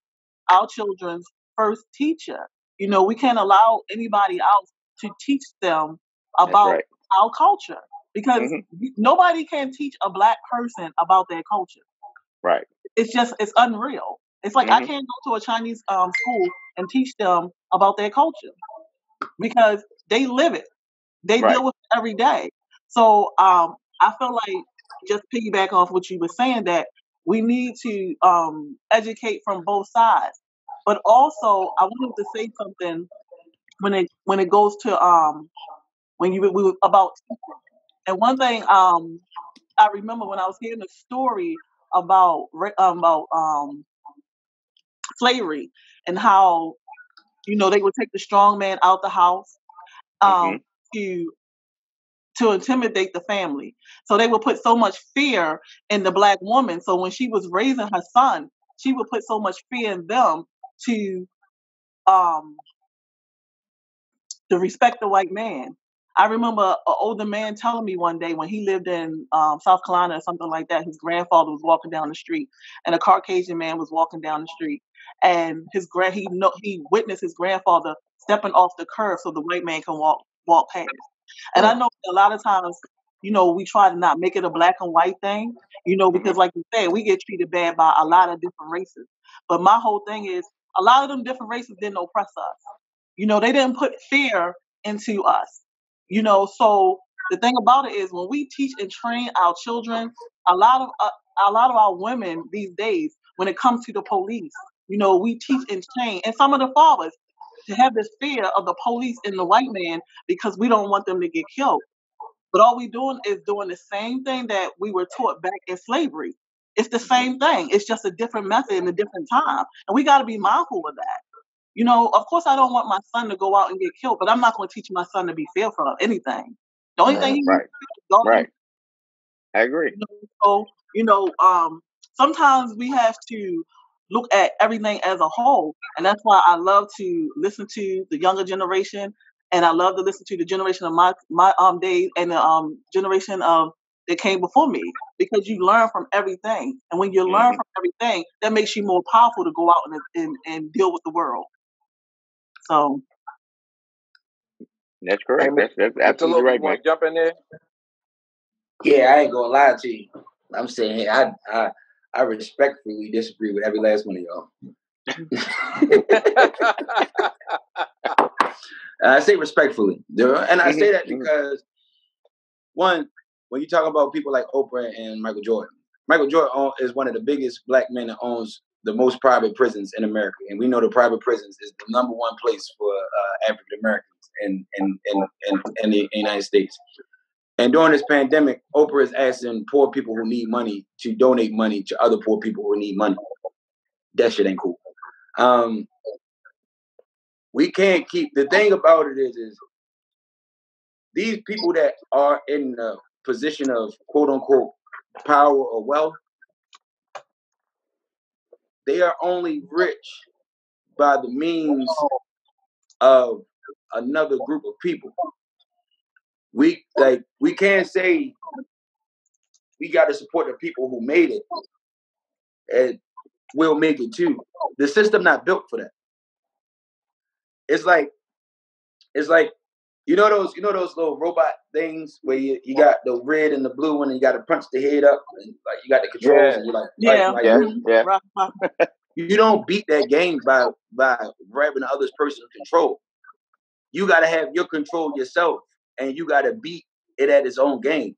our children's first teacher. You know, we can't allow anybody else to teach them about right. our culture because hmm nobody can teach a black person about their culture. Right. It's just it's unreal. It's like I hmm can't go to a Chinese um, school and teach them about their culture because they live it. They Right. deal with it every day. So um, I feel like just piggyback off what you were saying that we need to um, educate from both sides. But also, I wanted to say something when it when it goes to um when you we, were about. And one thing um I remember when I was hearing a story about um, about um slavery and how you know they would take the strong man out the house um to to intimidate the family. So they would put so much fear in the black woman. So when she was raising her son, she would put so much fear in them to um to respect the white man. I remember an older man telling me one day when he lived in um, South Carolina or something like that, his grandfather was walking down the street, and a Caucasian man was walking down the street, and his grand he no, he witnessed his grandfather stepping off the curb so the white man can walk walk past. And I know a lot of times, you know, we try to not make it a black and white thing, you know, because like you said, we get treated bad by a lot of different races. But my whole thing is a lot of them different races didn't oppress us. You know, they didn't put fear into us. You know, so the thing about it is when we teach and train our children, a lot of uh, a lot of our women these days, when it comes to the police, you know, we teach and train, and some of the fathers to have this fear of the police and the white man because we don't want them to get killed. But all we're doing is doing the same thing that we were taught back in slavery. It's the same thing. It's just a different method in a different time, and we got to be mindful of that. You know, of course, I don't want my son to go out and get killed, but I'm not going to teach my son to be fearful of anything. The only thing he right, right. I agree. You know, so you know, um, sometimes we have to look at everything as a whole, and that's why I love to listen to the younger generation, and I love to listen to the generation of my my um days and the um generation of that came before me because you learn from everything, and when you mm-hmm. learn from everything, that makes you more powerful to go out and and, and deal with the world. So that's correct. Hey, that's, that's absolutely right, Mike. Jump in there. Yeah, I ain't gonna lie to you. I'm saying, hey, I I I respectfully disagree with every last one of y'all. I say respectfully, and I say that because one, when you talk about people like Oprah and Michael Jordan, Michael Jordan is one of the biggest black men that owns the most private prisons in America, and we know the private prisons is the number one place for uh, African Americans in in, in in in the United States. And during this pandemic, Oprah is asking poor people who need money to donate money to other poor people who need money. That shit ain't cool. Um, we can't keep the thing about it is is these people that are in the position of quote unquote power or wealth they are only rich by the means of another group of people. We like we can't say we got to support the people who made it, and we'll make it too. The system not built for that. It's like it's like you know those you know those little robot things where you, you got the red and the blue one and you got to punch the head up and like you got the controls yeah. and you're like yeah like, yeah, mm-hmm. yeah. you don't beat that game by by grabbing the other person's control. You got to have your control yourself, and you got to beat it at its own game.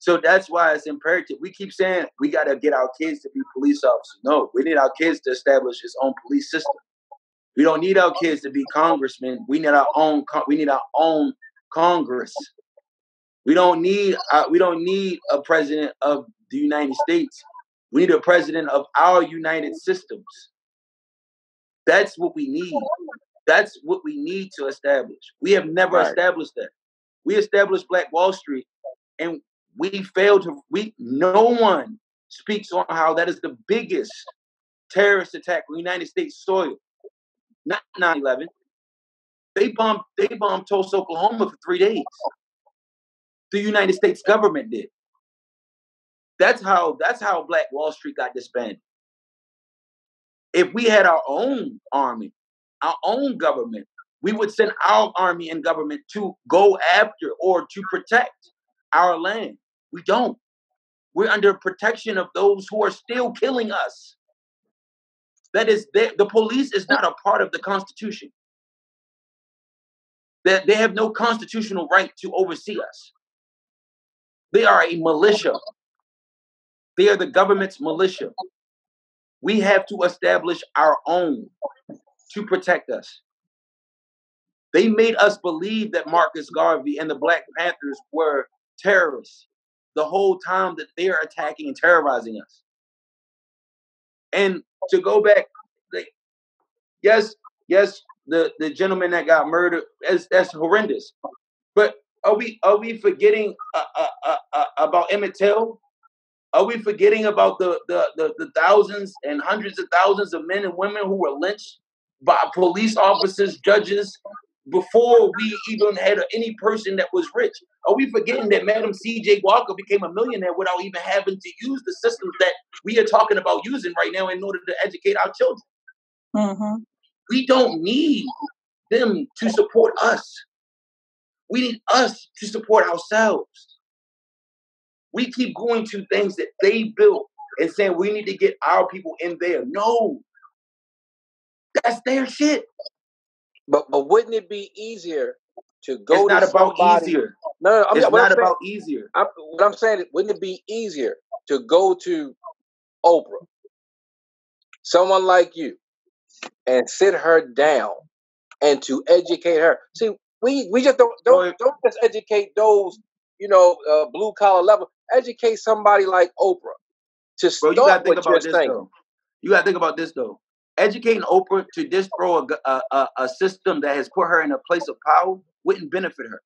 So that's why it's imperative. We keep saying we got to get our kids to be police officers. No, we need our kids to establish its own police system. We don't need our kids to be congressmen. We need our own. We need our own Congress. We don't need. Uh, we don't need a president of the United States. We need a president of our united systems. That's what we need. That's what we need to establish. We have never right. established that. We established Black Wall Street, and we failed to. We no one speaks on how that is the biggest terrorist attack on United States soil not 9-11. They bombed they bombed Tulsa, Oklahoma for three days. The United States government did. That's how that's how Black Wall Street got disbanded. If we had our own army, our own government, we would send our army and government to go after or to protect our land. We don't. We're under protection of those who are still killing us. That is, they, the police is not a part of the Constitution. That they, they have no constitutional right to oversee us. They are a militia. They are the government's militia. We have to establish our own to protect us. They made us believe that Marcus Garvey and the Black Panthers were terrorists the whole time that they are attacking and terrorizing us. And to go back, like, yes, yes, the the gentleman that got murdered, that's, that's horrendous. But are we are we forgetting uh, uh, uh, uh, about Emmett Till? Are we forgetting about the, the, the the thousands and hundreds of thousands of men and women who were lynched by police officers, judges, before we even had any person that was rich. Are we forgetting that Madam C.J. Walker became a millionaire without even having to use the systems that we are talking about using right now in order to educate our children? Mm-hmm. We don't need them to support us. We need us to support ourselves. We keep going to things that they built and saying we need to get our people in there. No, that's their shit. But but wouldn't it be easier to go it's to not about somebody? easier. No, no, I'm It's not, I'm not saying, about easier. I'm, what I'm saying, is, wouldn't it be easier to go to Oprah, someone like you, and sit her down and to educate her? See, we we just don't don't don't just educate those you know uh, blue collar level. Educate somebody like Oprah to bro, you start gotta think about this saying. though. You gotta think about this though. Educating Oprah to disthrow a, system that has put her in a place of power wouldn't benefit her.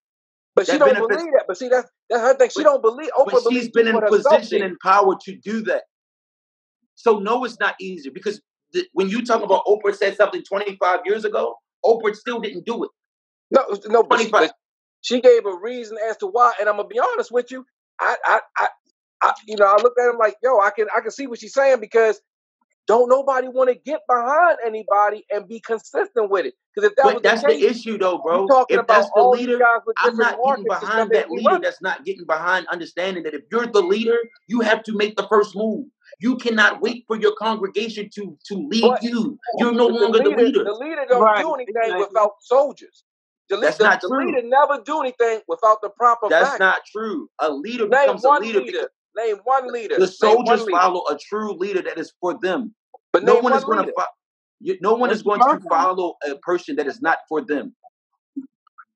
But she don't benefits, believe that. But see, that's that's her thing. She but don't believe. but Oprah she's believes been in position and power to do that. So no, it's not easy because th- when you talk about Oprah said something 25 years ago, Oprah still didn't do it. No, no, but she, 25. but she gave a reason as to why. And I'm gonna be honest with you. I, I, I, I you know, I looked at him like, yo, I can, I can see what she's saying because don't nobody want to get behind anybody and be consistent with it. Because if that was But the that's the case, issue though, bro. talking If about that's the all these leader, guys with I'm not getting markets and stuff behind that leader running. that's not getting behind understanding that if you're the leader, you have to make the first move. You cannot wait for your congregation to to lead But you. You're no the longer the leader, leader. the leader don't Right, do anything exactly. without soldiers. The, That's the, not the true. leader never do anything without the proper That's back. not true. A leader Name becomes a one leader because leader. Name one leader. the soldiers follow a true leader that is for them. But No one is going to fo- no one That's is going to follow a person that is not for them.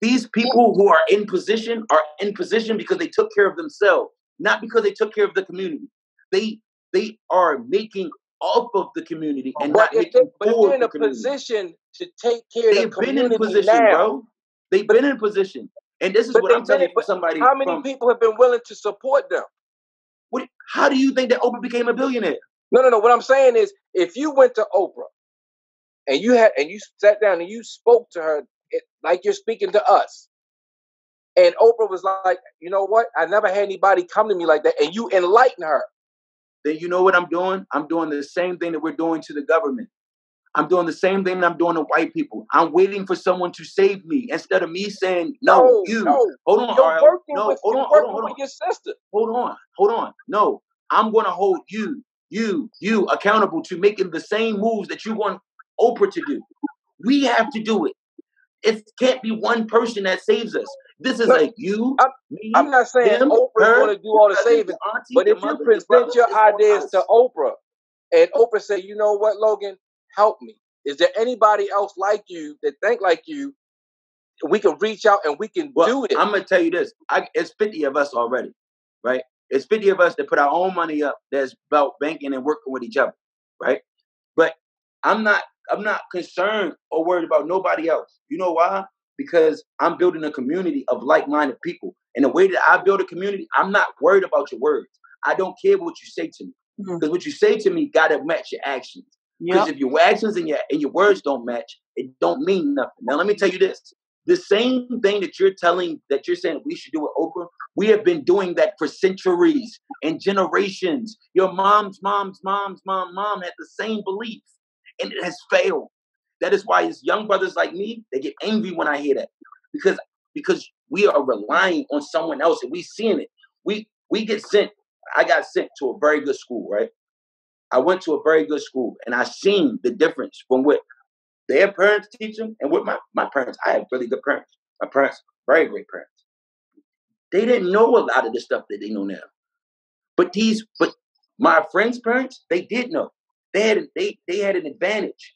These people who are in position are in position because they took care of themselves, not because they took care of the community. They they are making off of the community and But not if they, making but if for they're in the a community. position to take care of the They've been in community position, now, bro. They've but been in position. And this is what I'm they've telling you from somebody how many from people have been willing to support them? What how do you think that Oprah became a billionaire? No, no, no. What I'm saying is, if you went to Oprah and you had and you sat down and you spoke to her it, like you're speaking to us, and Oprah was like, you know what? I never had anybody come to me like that, and you enlighten her. Then you know what I'm doing? I'm doing the same thing that we're doing to the government. I'm doing the same thing that I'm doing to white people. I'm waiting for someone to save me instead of me saying, no, No, you. no. Hold on, You're RL. working No, with hold on, hold on, hold on. your sister. Hold on, hold on. No, I'm going to hold you, you, you accountable to making the same moves that you want Oprah to do. We have to do it. It can't be one person that saves us. This is like you, I'm, me, I'm not saying him, Oprah's going to do all the saving, auntie, but if you mother, present your ideas to Oprah, and Oprah say, you know what, Logan, help me. Is there anybody else like you that think like you? We can reach out and we can Well, do it. I'm gonna tell you this. I, it's 50 of us already, right? It's 50 of us that put our own money up that's about banking and working with each other, right? But I'm not I'm not concerned or worried about nobody else. You know why? Because I'm building a community of like-minded people. And the way that I build a community, I'm not worried about your words. I don't care what you say to me. Mhm. Because what you say to me gotta match your actions. Because Yep. if your actions and your and your words don't match, it don't mean nothing. Now let me tell you this. The same thing that you're telling that you're saying we should do with Oprah, we have been doing that for centuries and generations. Your mom's mom's mom's mom mom had the same belief, and it has failed. That is why it's young brothers like me, they get angry when I hear that. Because because we are relying on someone else and we seeing it. We we get sent, I got sent to a very good school, right? I went to a very good school and I seen the difference from what their parents teach them and what my, my parents. I have really good parents. My parents, very great parents. They didn't know a lot of the stuff that they know now. But these, but my friends' parents, they did know. They had they they had an advantage.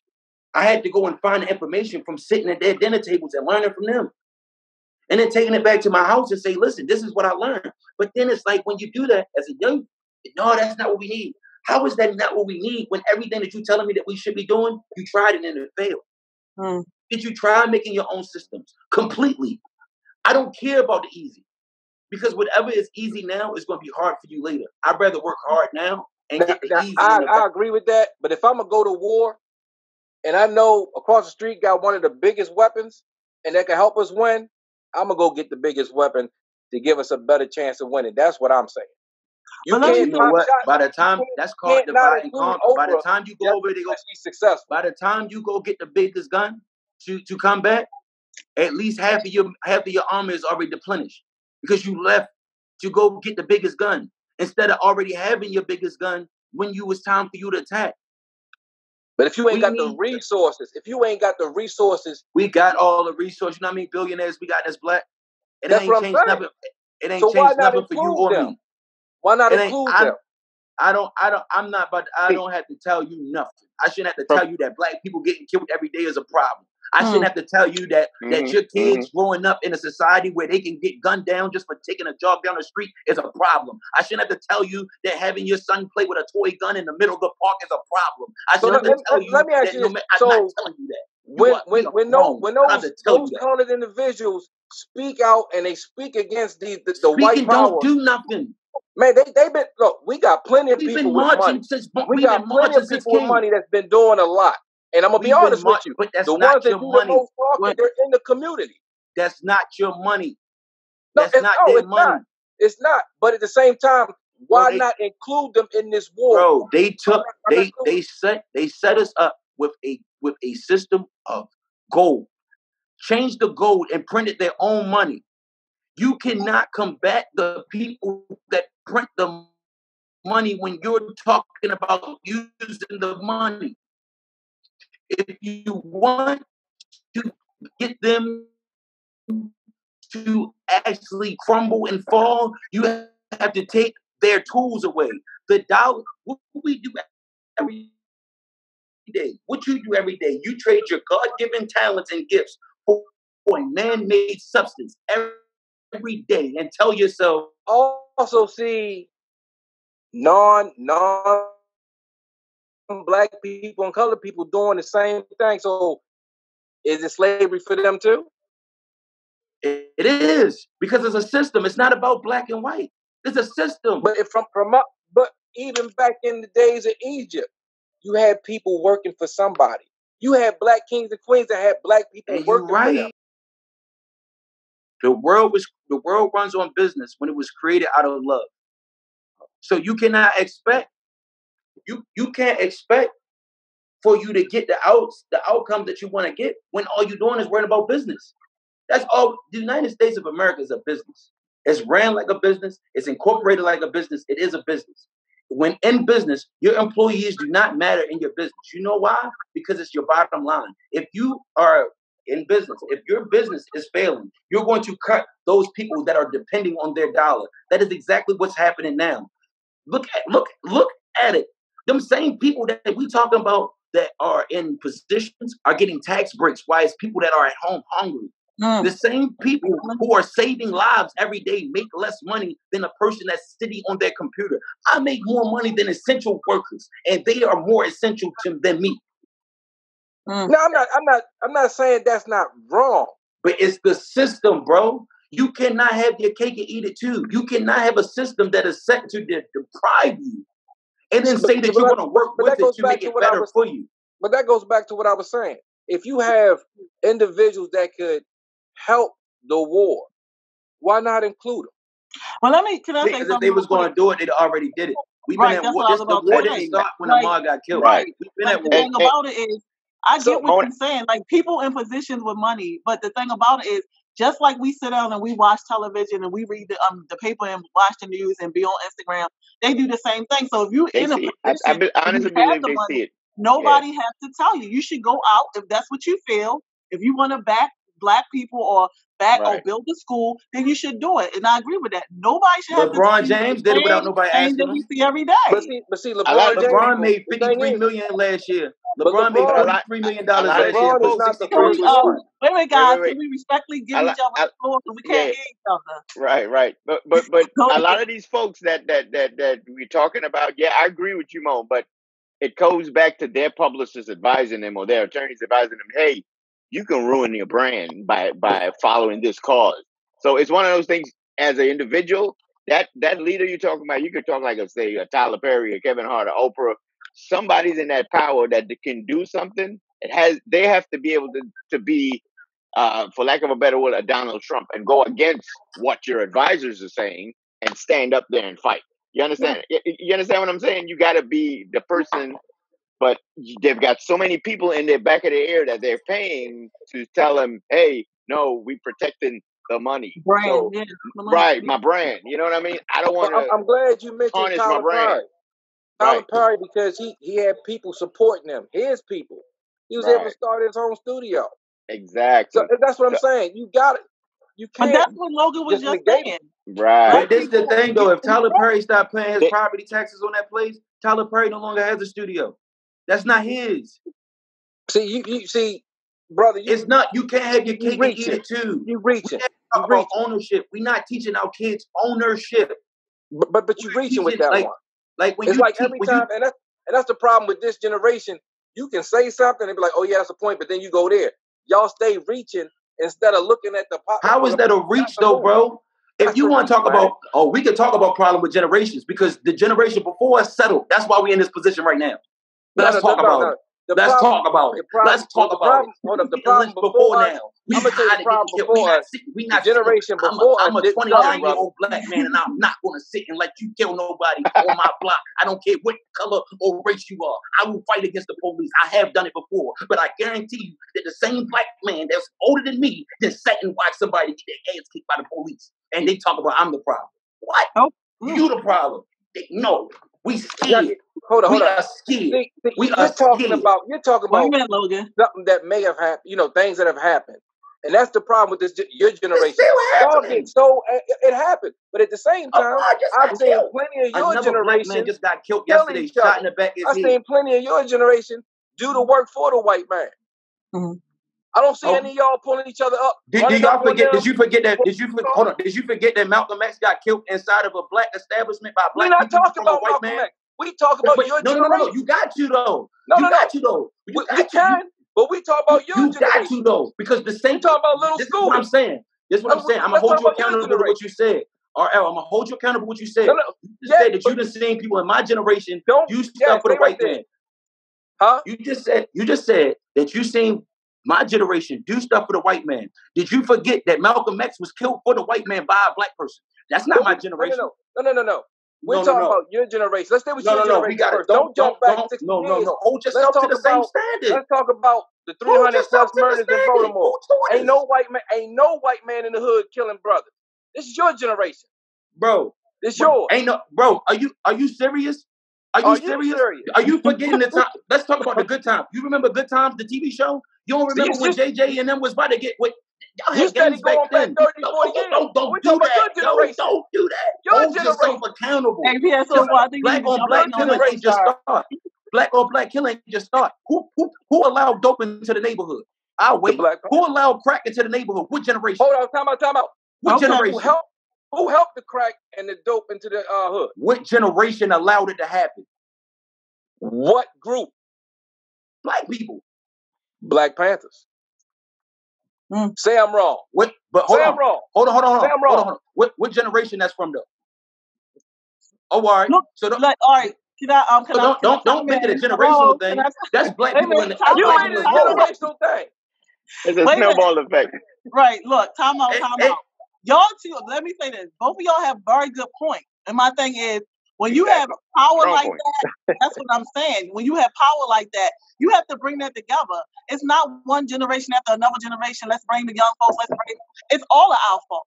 I had to go and find the information from sitting at their dinner tables and learning from them. And then taking it back to my house and say, listen, this is what I learned. But then it's like when you do that as a young, no, that's not what we need. How is that not what we need when everything that you're telling me that we should be doing, you tried it and it failed? Mm. Did you try making your own systems completely? I don't care about the easy because whatever is easy now is going to be hard for you later. I'd rather work hard now and Now, get the now, easy I, the I agree with that, but if I'm gonna go to war, and I know across the street got one of the biggest weapons, and that can help us win, I'm gonna go get the biggest weapon to give us a better chance of winning. That's what I'm saying. You But let But you know what? By the time that's you called can't not divide and include conquer. By the time you go over there, they go. she's successful. By the time you go get the biggest gun to to combat, at least half of your half of your army is already depleted because you left to go get the biggest gun instead of already having your biggest gun when you was time for you to attack. But if you ain't We got the resources, if you ain't got the resources, We got all the resources. You know what I mean? billionaires we got this black? It ain't changed nothing. It ain't So changed not nothing for you or them? me. Why not It ain't- include I'm- them? I don't, I don't, I'm not, but I don't have to tell you nothing. I shouldn't have to tell you that black people getting killed every day is a problem. I shouldn't Mm. have to tell you that that Mhm, your kids growing up in a society where they can get gunned down just for taking a jog down the street is a problem. I shouldn't have to tell you that having your son play with a toy gun in the middle of the park is a problem. I shouldn't let- have to let- tell let- you let me ask you no this. I'm So, not telling you that. You when are- when when those when those have to tell those you colored individuals speak out and they speak against the the, the white power, don't do nothing. Man, they they been look. We got plenty of We've people with money. since We we've got plenty of people with money that's been doing a lot. And I'm gonna be We've been honest with you. but that's The not ones that your do the money. most talking, What? they're in the community. That's not your money. No, That's it's, not no, their it's money. not. It's not. But at the same time, why they- not include them in this war? Bro, they took not- why not they they set they set us up with a with a system of gold. Changed the gold and printed their own money. You cannot combat the people that print the money when you're talking about using the money. If you want to get them to actually crumble and fall, you have to take their tools away. The dollar, what we do every day, what you do every day, you trade your God given talents and gifts for, a man made substance every, every day and tell yourself, also see non non black people and colored people doing the same thing. So is it slavery for them too? it is because it's a system. It's not about black and white. It's a system. But if from from up, but even back in the days of Egypt, you had people working for somebody. You had black kings and queens that had black people And working for them. The world was the world runs on business when it was created out of love. So you cannot expect you you can't expect for you to get the outs the outcome that you want to get when all you're doing is worrying about business. That's all. The United States of America is a business. It's ran like a business. It's incorporated like a business. It is a business. When in business, your employees do not matter in your business. You know why? Because it's your bottom line. If you are in business, if your business is failing, you're going to cut those people that are depending on their dollar. That is exactly what's happening now. Look at look look at it. Them same people that we talking about that are in positions are getting tax breaks, while it's people that are at home hungry. Mm. The same people who are saving lives every day make less money than a person that's sitting on their computer. I make more money than essential workers, and they are more essential to, than me. Mm. No, I'm not. I'm not. I'm not saying that's not wrong. But it's the system, bro. You cannot have your cake and eat it too. You cannot have a system that is set to de- deprive you and then But- say that but you're going to work but with that it goes to back make to it what I better was- for you. But that goes back to what I was saying. If you have individuals that could help the war, why not include them? Well, let me. Can I say Because if something? they was going to do it, they'd already did it. We've been Right, at war. This, the war didn't start when Like, Ahmaud got killed. Right. We've been But at the war. thing about it is, I So, get what Mona- you're saying. Like people in positions with money, but the thing about it is, just like we sit down and we watch television and we read the um the paper and watch the news and be on Instagram, they do the same thing. So if you're in a it. I, I position, be, honestly you have believe the they money, see it. nobody has to tell you. You should go out if that's what you feel. If you want to back black people or back or build a school, then you should do it. And I agree with that. Nobody should have to LeBron tell James did it without nobody same asking that him. we see every day. but see, but see, A lot LeBron of James. LeBron made the thing fifty-three is, million last year. But LeBron made LeBron- A lot- forty-three million dollars last year. LeBron not the Can we, um, wait Wait, guys. wait, wait. Can we respectfully give I each other I- the floor because we can't hear each other? Right, right. But but but a lot of these folks that that that that we're talking about, yeah, I agree with you, Mo, but it goes back to their publicists advising them or their attorneys advising them, hey, you can ruin your brand by by following this cause. So it's one of those things as an individual, that that leader you're talking about, you could talk like a say a Tyler Perry, a Kevin Hart, or Oprah. Somebody's in that power that can do something. It has they have to be able to to be uh, for lack of a better word, a Donald Trump and go against what your advisors are saying and stand up there and fight. You understand? Y- y- You understand what I'm saying? You got to be the person, but they've got so many people in their back of their ear that they're paying to tell them, "Hey, no, we protecting the money." Brand, So, yeah. the money. right, my brand. You know what I mean? I don't want I'm, to I'm glad you mentioned tarnish my Tyler brand. Perry Tyler Right. Perry because he he had people supporting him, his people. He was able to start his own studio. Exactly. So that's what I'm So- saying. You got it. You can't that's what Logan was just just saying. Right. But this is the thing though. If Tyler Perry stopped paying his property taxes on that place, Tyler Perry no longer has a studio. That's not his. see you, you see, brother. You It's not. You can't have your You cake and reach eat it too. you reaching, you reaching, ownership. We're not teaching our kids ownership. but but, but you We're reaching with that like one. like when It's you like teach every you time, and that's and that's the problem with this generation. You can say something and be like, "Oh yeah, that's a point," but then you go there. Y'all stay reaching instead of looking at the. po- How is that a reach though, bro? If you want to talk about, oh, we could talk about problem with generations because the generation before us settled. That's why we're in this position right now. Let's talk about it. Let's talk about it. Let's talk about it. hold up, the problem before before now. We I'm gonna tell you the it, problem killed. We before not. We not generation I'm before us I'm a 29 year old black man, and I'm not going to sit and let you kill nobody on my block. I don't care what color or race you are. I will fight against the police. I have done it before, but I guarantee you that the same black man that's older than me just sat and watched somebody get their ass kicked by the police, and they talk about I'm the problem. What? Mm. You the problem? They- No, we Yeah, scared. hold on, We hold on. are scared. See, see, We you're are talking scared. about you're talking about minute, Logan. something that may have happened. You know, things that have happened, and that's the problem with this ge- your It's generation. still Y'all happening. get so it, it happened, but at the same time, boy I've seen killed. plenty of your Another black man generation just got killed yesterday, shot in the back I've seen plenty of your generation do the work for the white man. Mhm. I don't see Oh, any of y'all pulling each other up, did, did y'all forget? Did you forget that? Did you for- hold on? Did you forget that Malcolm X got killed inside of a black establishment by black? We're not talking about white Malcolm man? X. We talk But, about but your no, no, no, no. generation. You got to though. No, You no, no. got to though. You We, got to. You, can, but we talk about your you got generation. to though because the We same. talk about little This is what I'm saying. This is what I'm saying. I'm gonna hold you accountable to generation. what you said. RL, I'm gonna hold you accountable to what you said. no, You just yeah, said that but you done seen people in my generation don't. do Yeah, stuff for the right man. huh? You just said you just said that you seen my generation do stuff for the white man. Did you forget that Malcolm X was killed for the white man by a black person? That's not my no, no, generation. no, no, no, no, no. We're No, talking about your generation. Let's stay with your. Generation first. Don't, jump back don't. No, no, no. Hold Let's yourself to talk the same about standard. let's talk about the 300 plus yourself to the murders in. Baltimore. Ain't no white man, ain't no white man in the hood killing brothers. This is your generation. bro? This Bro, yours. ain't no, bro. Are you are you serious? Are you Are you serious? serious? Are you forgetting the time? Let's talk about the good times. You remember Good Times, the TV show? You don't remember you, when you, JJ and them was about to get what? Y'all had steady games back going back then. 30, Don't, don't, don't, don't do that. your No, generation. don't do that. Your Hold yourself generation. accountable. Hey, PS, Because so you black need to on jump black in on killing that ain't just start. Black on black killing ain't just start. Who who who allowed dope into the neighborhood? I'll wait. Black Who allowed crack into the neighborhood? What generation? Hold on, time out, time out. What Okay. Who generation? helped? Who helped the crack and the dope into the uh, hood? What generation allowed it to happen? What group? Black people. Black Panthers. Mm. Say I'm wrong. What? But hold Say on. I'm wrong. Hold on, hold on, hold Say on. I'm Hold on, hold on. What what generation that's from though? Oh, all right. Look, So don't like, all right. Can I um can so I don't can I don't don't make it a generational Hello? Thing. I That's black people in the time You black out, made people it a time whole. out. generational thing. It's a Wait a minute. snowball effect. Right, look, time out, time eh, out. Y'all two, let me say this. Both of y'all have very good points. And my thing is, when you have power Strong like point. that, that's what I'm saying. When you have power like that, you have to bring that together. It's not one generation after another generation. Let's bring the young folks. Let's bring. It's all our fault.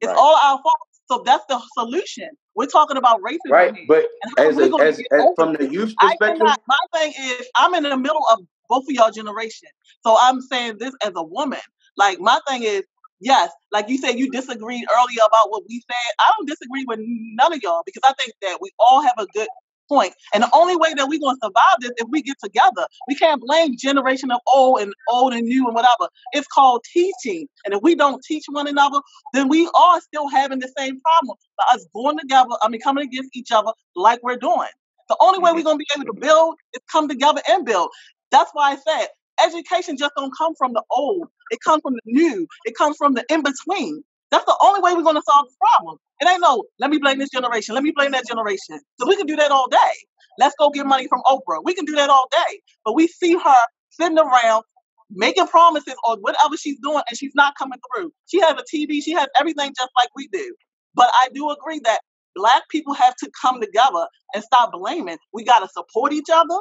It's Right. all our fault. So that's the solution. We're talking about racism right? But as a, as as from the youth I perspective, cannot. My thing is, I'm in the middle of both of y'all generation. So I'm saying this as a woman. Like my thing is, yes, like you said, you disagreed earlier about what we said. I don't disagree with none of y'all because I think that we all have a good point. And the only way that we're going to survive this if we get together. We can't blame generation of old and old and new and whatever. It's called teaching. And if we don't teach one another, then we are still having the same problem. By us going together, I mean coming against each other like we're doing. The only way we're mm-hmm. gonna be able to build is come together and build. That's why I said education just don't come from the old. It comes from the new. It comes from the in between. That's the only way we're gonna solve this problem. It ain't no let me blame this generation, let me blame that generation. So we can do that all day. Let's go get money from Oprah. We can do that all day. But we see her sitting around making promises or whatever she's doing and she's not coming through. She has a TV, she has everything just like we do. But I do agree that black people have to come together and stop blaming. We gotta support each other.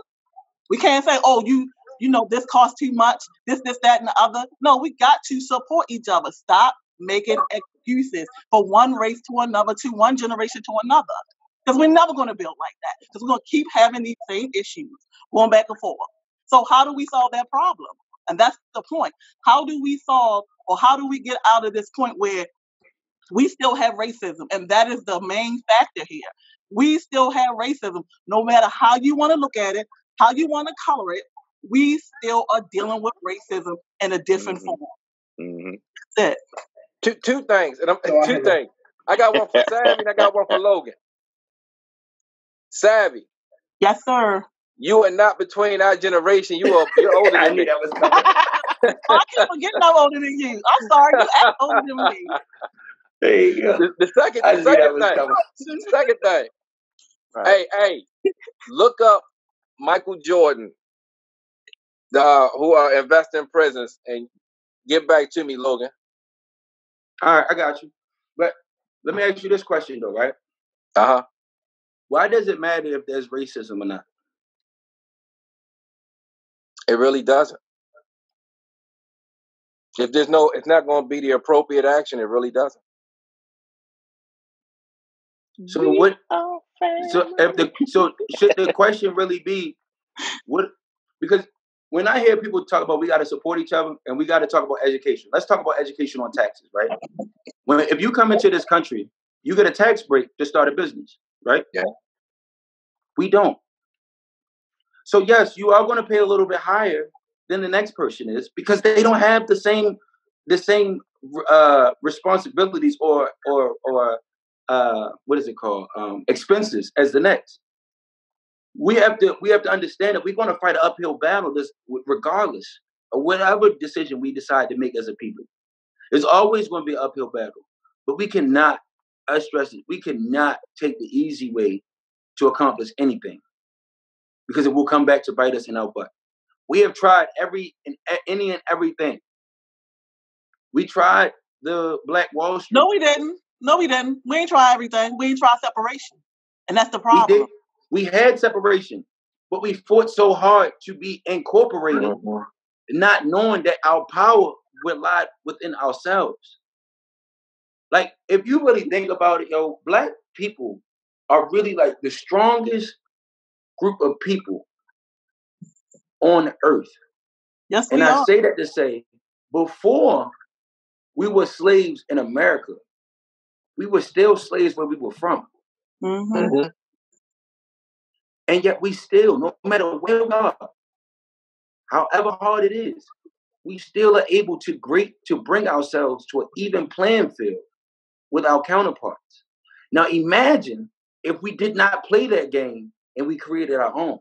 We can't say, oh, you, you know, this costs too much, this, this, that, and the other. No, we got to support each other. Stop making excuses for one race to another, to one generation to another. Because we're never going to build like that. Because we're going to keep having these same issues going back and forth. So how do we solve that problem? And that's the point. How do we solve or how do we get out of this point where we still have racism? And that is the main factor here. We still have racism, no matter how you want to look at it, how you want to color it. We still are dealing with racism in a different Mhm. form. Mhm. That's it. Two two things, and I'm, So two had a- things. I got one for Savvy, and I got one for Logan. Savvy, Yes, sir. you are not between our generation. You are you're older I than knew me. that was coming. I can't forget no older than you. I'm sorry, you act older than me. There you go. The, the second, I the second thing, the second thing. Right. Hey, hey, look up Michael Jordan, the who are investing in prisons, and get back to me, Logan. All right, I got you. But let me ask you this question though, right? Uh huh. Why does it matter if there's racism or not? It really doesn't. If there's no, it's not going to be the appropriate action. It really doesn't. So what? So if the so should the question really be what? Because when I hear people talk about we got to support each other and we got to talk about education. Let's talk about education on taxes, right? When if you come into this country, you get a tax break to start a business, right? Yeah. We don't. So yes, you are going to pay a little bit higher than the next person is because they don't have the same the same uh, responsibilities or or or uh, what is it called um, expenses as the next. We have to we have to understand that we're going to fight an uphill battle this regardless of whatever decision we decide to make as a people. It's always going to be an uphill battle, but we cannot. I stress it. We cannot take the easy way to accomplish anything because it will come back to bite us in our butt. We have tried every and any and everything. We tried the Black Wall Street. No, we didn't. No, we didn't. We ain't try everything. We ain't try separation. And that's the problem. Did. We had separation, but we fought so hard to be incorporated, Mhm. not knowing that our power would lie within ourselves. Like, if you really think about it, yo, black people are really like the strongest group of people on earth. Yes, we And I are. say that to say, before we were slaves in America, we were still slaves where we were from. hmm Mhm. And yet we still, no matter where we are, however hard it is, we still are able to great to bring ourselves to an even playing field with our counterparts. Now imagine if we did not play that game and we created our own.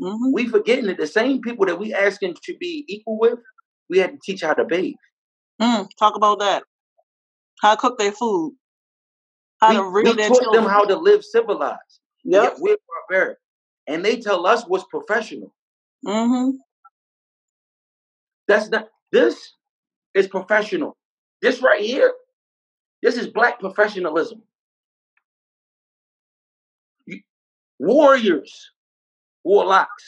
hmm We forgetting that the same people that we asking to be equal with, we had to teach how to bathe. Mm, talk about that. How to cook their food. How We, to rear we taught children. them how to live civilized. and Yep. We're barbaric. And they tell us what's professional. hmm That's not this is professional. This right here, this is black professionalism. Warriors, warlocks,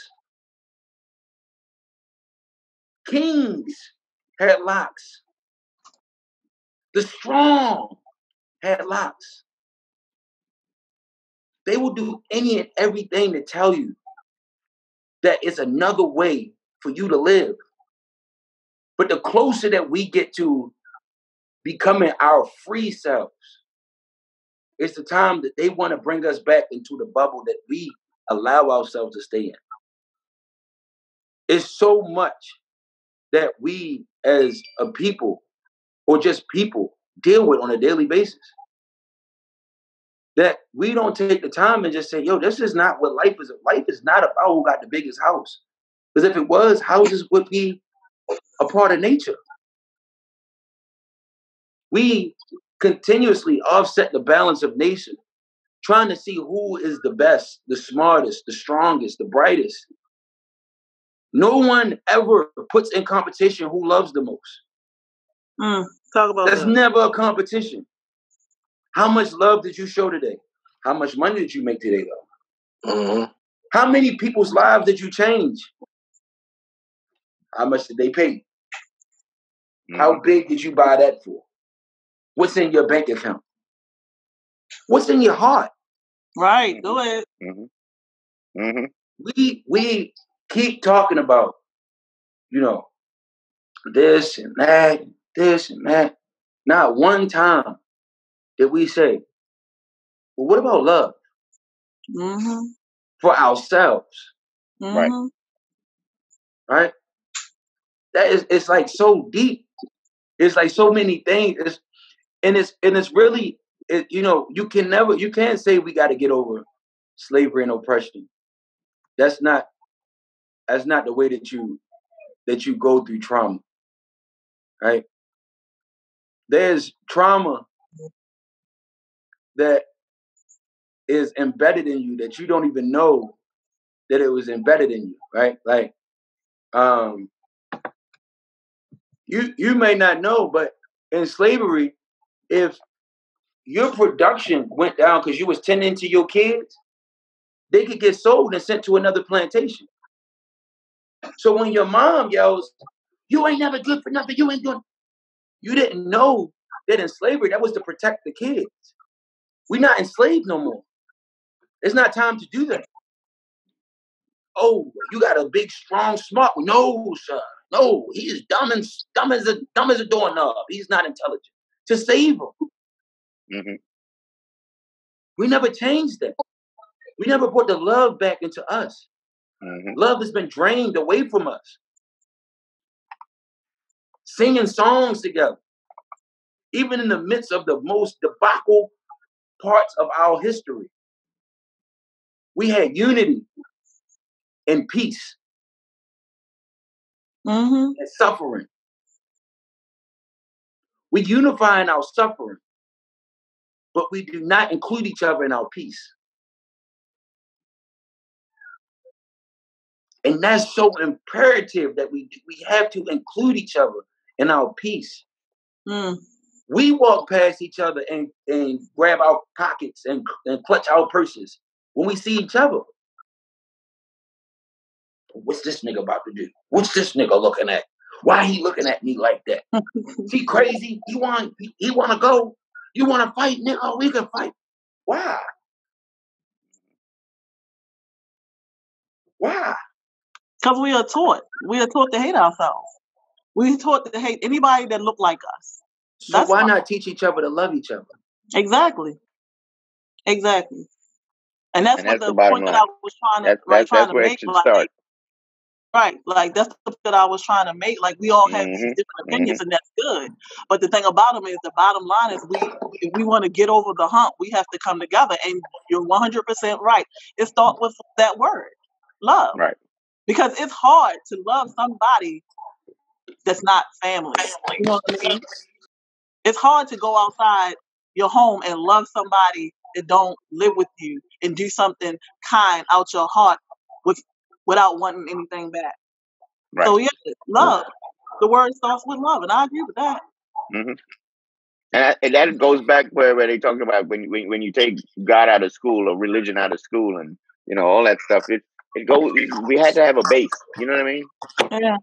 kings had locks. The strong had locks. They will do any and everything to tell you that it's another way for you to live. But the closer that we get to becoming our free selves, it's the time that they want to bring us back into the bubble that we allow ourselves to stay in. It's so much that we as a people or just people deal with on a daily basis that we don't take the time and just say, yo, this is not what life is. Life is not about who got the biggest house. Because if it was, houses would be a part of nature. We continuously offset the balance of nature, trying to see who is the best, the smartest, the strongest, the brightest. No one ever puts in competition who loves the most. Mm, talk about That's that. never a competition. How much love did you show today? How much money did you make today, though? Mhm. How many people's lives did you change? How much did they pay? How big did you buy that for? What's in your bank account? What's in your heart? Right. Go ahead. Mm-hmm. Mm-hmm. We we keep talking about, you know, this and that, this and that. Not one time did we say, well, what about love Mm-hmm. for ourselves? Right. Mm-hmm. Right? That is it's like so deep. It's like so many things. It's and it's and it's really it, you know, you can never you can't say we gotta get over slavery and oppression. That's not that's not the way that you that you go through trauma. Right? There's trauma that is embedded in you that you don't even know that it was embedded in you, right? Like um you you may not know, but in slavery, if your production went down because you was tending to your kids, they could get sold and sent to another plantation. So when your mom yells, "You ain't never good for nothing," you ain't doing, you didn't know that in slavery that was to protect the kids. We're not enslaved no more. It's not time to do that. Oh, you got a big, strong, smart. No, sir. No, he is dumb and dumb as a dumb as a doorknob. He's not intelligent. To save him. Mm-hmm. We never changed that. We never brought the love back into us. Mm-hmm. Love has been drained away from us. Singing songs together, even in the midst of the most debacle parts of our history, we had unity and peace Mm-hmm. and suffering. We unify in our suffering, but we do not include each other in our peace. And that's so imperative that we we have to include each other in our peace. Mm. We walk past each other and, and grab our pockets and, and clutch our purses when we see each other. What's this nigga about to do? What's this nigga looking at? Why he looking at me like that? he crazy? He want he, he want to go? You want to fight, nigga? Oh, we can fight. Why? Why? Because we are taught. We are taught to hate ourselves. We are taught to hate anybody that look like us. So That's why why. not teach each other to love each other? Exactly. Exactly. And that's And what that's the the bottom point that. I was trying to That's right that's trying that's to make. Like start. right, like that's the point that I was trying to make. Like we all have Mm-hmm. different opinions, and that's good. But the thing about them is, the bottom line is, we if we want to get over the hump, we have to come together. And you're 100 percent right. It starts with that word, love, Right. because it's hard to love somebody that's not family. You know what I mean? It's hard to go outside your home and love somebody that don't live with you and do something kind out your heart with without wanting anything back. Right. So yeah, love. The word starts with love, and I agree with that. Mm-hmm. And, I, and that goes back where, where they talk about when, when when you take God out of school or religion out of school and you know all that stuff. It it goes. We had to have a base. You know what I mean? Yeah.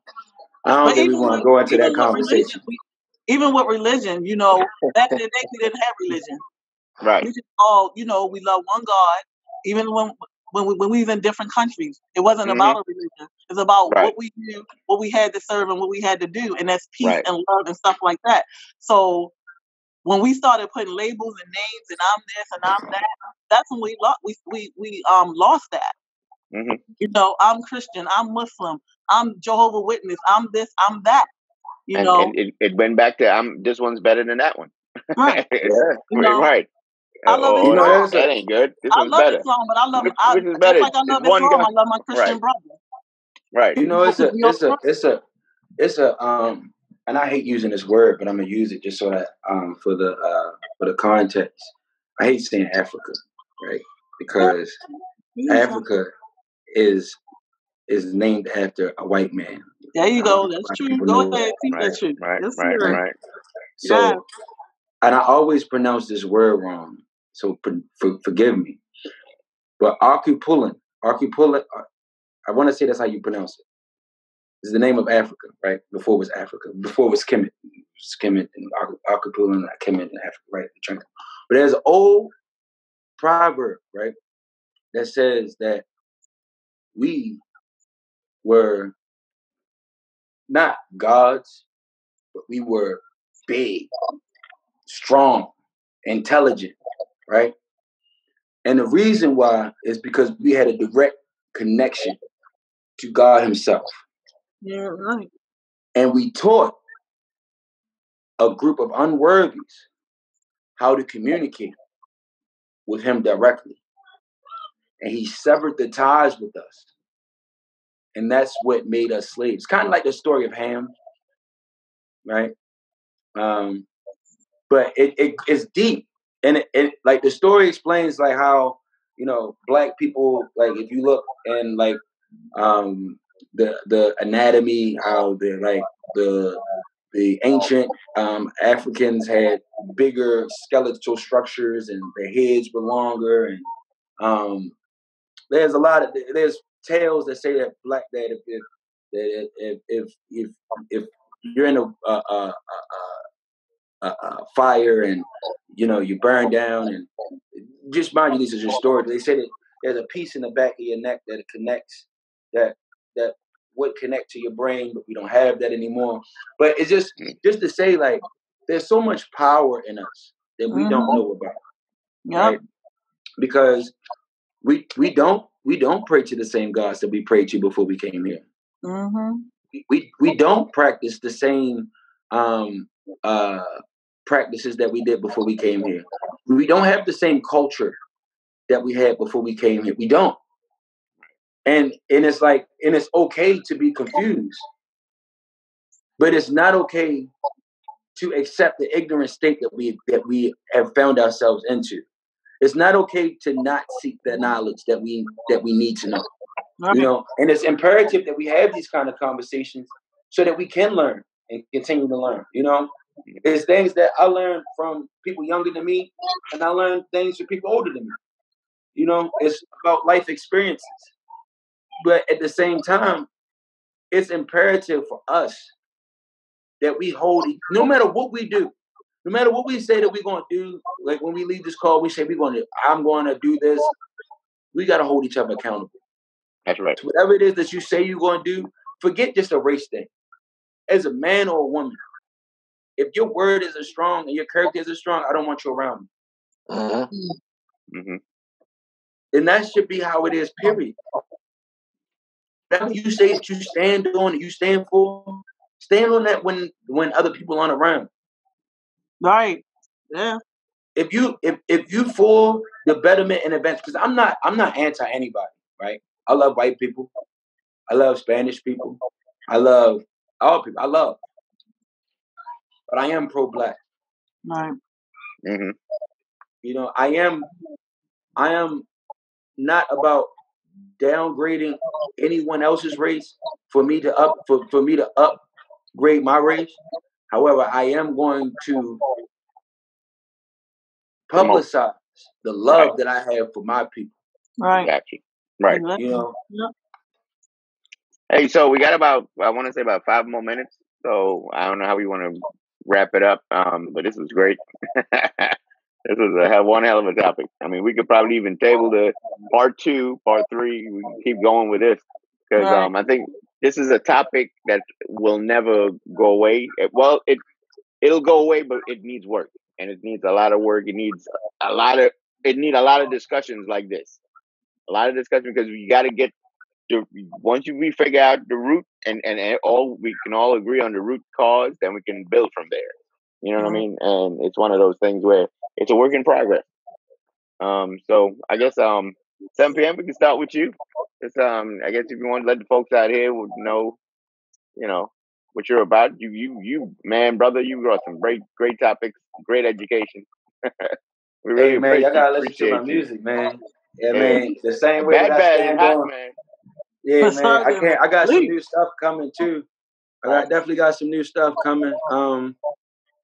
I don't But think we want to go into that conversation. we, even with religion, you know, back in the day we didn't have religion. Right. We just all, you know, we love one God. Even when when we when we was in different countries, it wasn't Mm-hmm. about a religion. It's about Right. what we do, what we had to serve, and what we had to do, and that's peace Right. and love and stuff like that. So when we started putting labels and names and I'm this and I'm that, that's when we lost we we we um lost that. Mm-hmm. You know, I'm Christian, I'm Muslim, I'm Jehovah Witness, I'm this, I'm that. You And know, and it, it went back to I'm this one's better than that one. right? Yeah. You know, right. I love or, You know, or Islam. that's that ain't good. This I one's love better. Islam, but I love Which, I which is just better? like I It's love one Islam, God. I love my Christian Right. brother. Right. you know it's a it's a it's a it's a um and I hate using this word, but I'm gonna use it just so that um for the uh for the context. I hate saying Africa, right? Because you Africa is is named after a white man. There you go. know if a That's true. people Go know ahead, keep Right. that true. Right. Yes, Right. right? Right. So Yeah. and I always pronounce this word wrong, so for, for, forgive me. But Archipulin, Archipulin, uh, I want to say that's how you pronounce it. Is the name of Africa, right? Before it was Africa, before it was Kemet, Kemet and Archipulin, and uh, Kemet in Africa, right? But there's an old proverb, right, that says that we were not gods, but we were big, strong, intelligent, right? And the reason why is because we had a direct connection to God Himself. Yeah, right. And we taught a group of unworthies how to communicate with Him directly. And He severed the ties with us. And that's what made us slaves. Kind of like the story of Ham, right? Um, but it, it it's deep and it, it like the story explains like how you know black people like if you look and like um the the anatomy how the like the the ancient um, Africans had bigger skeletal structures and their heads were longer and um, there's a lot of there's tales that say that black that if if that if if if, if you're in a, a, a, a, a fire and you know you burn down and just mind you these are just stories they say that there's a piece in the back of your neck that connects that that would connect to your brain but we don't have that anymore but it's just just to say like there's so much power in us that we don't Mhm. know about Yep. right because we we don't we don't pray to the same gods that we prayed to before we came here. Mm-hmm. we we, we don't practice the same um uh practices that we did before we came here. We don't have the same culture that we had before we came here. We don't. And and it's like and it's okay to be confused but it's not okay to accept the ignorant state that we that we have found ourselves into it's not okay to not seek the knowledge that we that we need to know you know? And it's imperative that we have these kind of conversations so that we can learn and continue to learn you know? It's things that i learned from people younger than me and i learned things from people older than me you know? It's about life experiences. But at the same time it's imperative for us that we hold no matter what we do no matter what we say that we're going to do like when we leave this call we say we're going to i'm going to do this we got to hold each other accountable That's right. to whatever it is that you say you're going to do, forget just a race thing. As a man or a woman, if your word isn't strong and your character isn't strong, I don't want you around me. Mhm. hmm And that should be how it is, period. Whatever you say that you stand on and you stand for, stand on that when when other people aren't around. Right. Yeah. If you if if you for the betterment and advance, because I'm not I'm not anti anybody, right? I love white people. I love Spanish people. I love all people. I love. But I am pro black. Right. Mm-hmm. You know, I am I am not about downgrading anyone else's race for me to up for, for me to upgrade my race. However, I am going to publicize the love that I have for my people. Right. Got you. Right. You know, Yep. Hey, so we got about I want to say about five more minutes. So I don't know how we want to wrap it up. Um, but this was great. this was a hell, one hell of a topic. I mean, we could probably even table the part two, part three. We can keep going with this because Right. um, I think this is a topic that will never go away. It, well, it it'll go away, but it needs work, and it needs a lot of work. It needs a lot of it need a lot of discussions like this, a lot of discussion because we got to get the once you we figure out the root and, and and all we can all agree on the root cause, then we can build from there. You know what I Mhm. mean? And it's one of those things where it's a work in progress. Um, so I guess um 7 p.m. we can start with you. It's um I guess if you want to let the folks out here know, you know, what you're about. You you you man, brother, you brought some great great topics, great education. we really hey man, y'all gotta listen to my appreciate you. music, man. Yeah, Yeah. man. The same way Bad that I bad is stand hot, on. man. Yeah, man. I can't. I got some new stuff coming too. I got definitely got some new stuff coming. Um,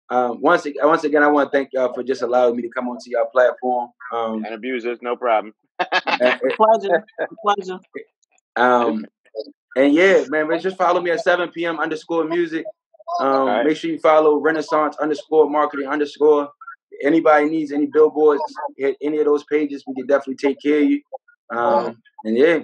um, once ag- once again, I want to thank y'all for just allowing me to come onto your platform. Um, And abusers, no problem. and, Pleasure. Pleasure. um, and yeah, man, man, just follow me at 7 p.m. underscore music. Um, Alright. make sure you follow Renaissance underscore marketing underscore. anybody needs any billboards, hit any of those pages. We can definitely take care of you. Um, and yeah,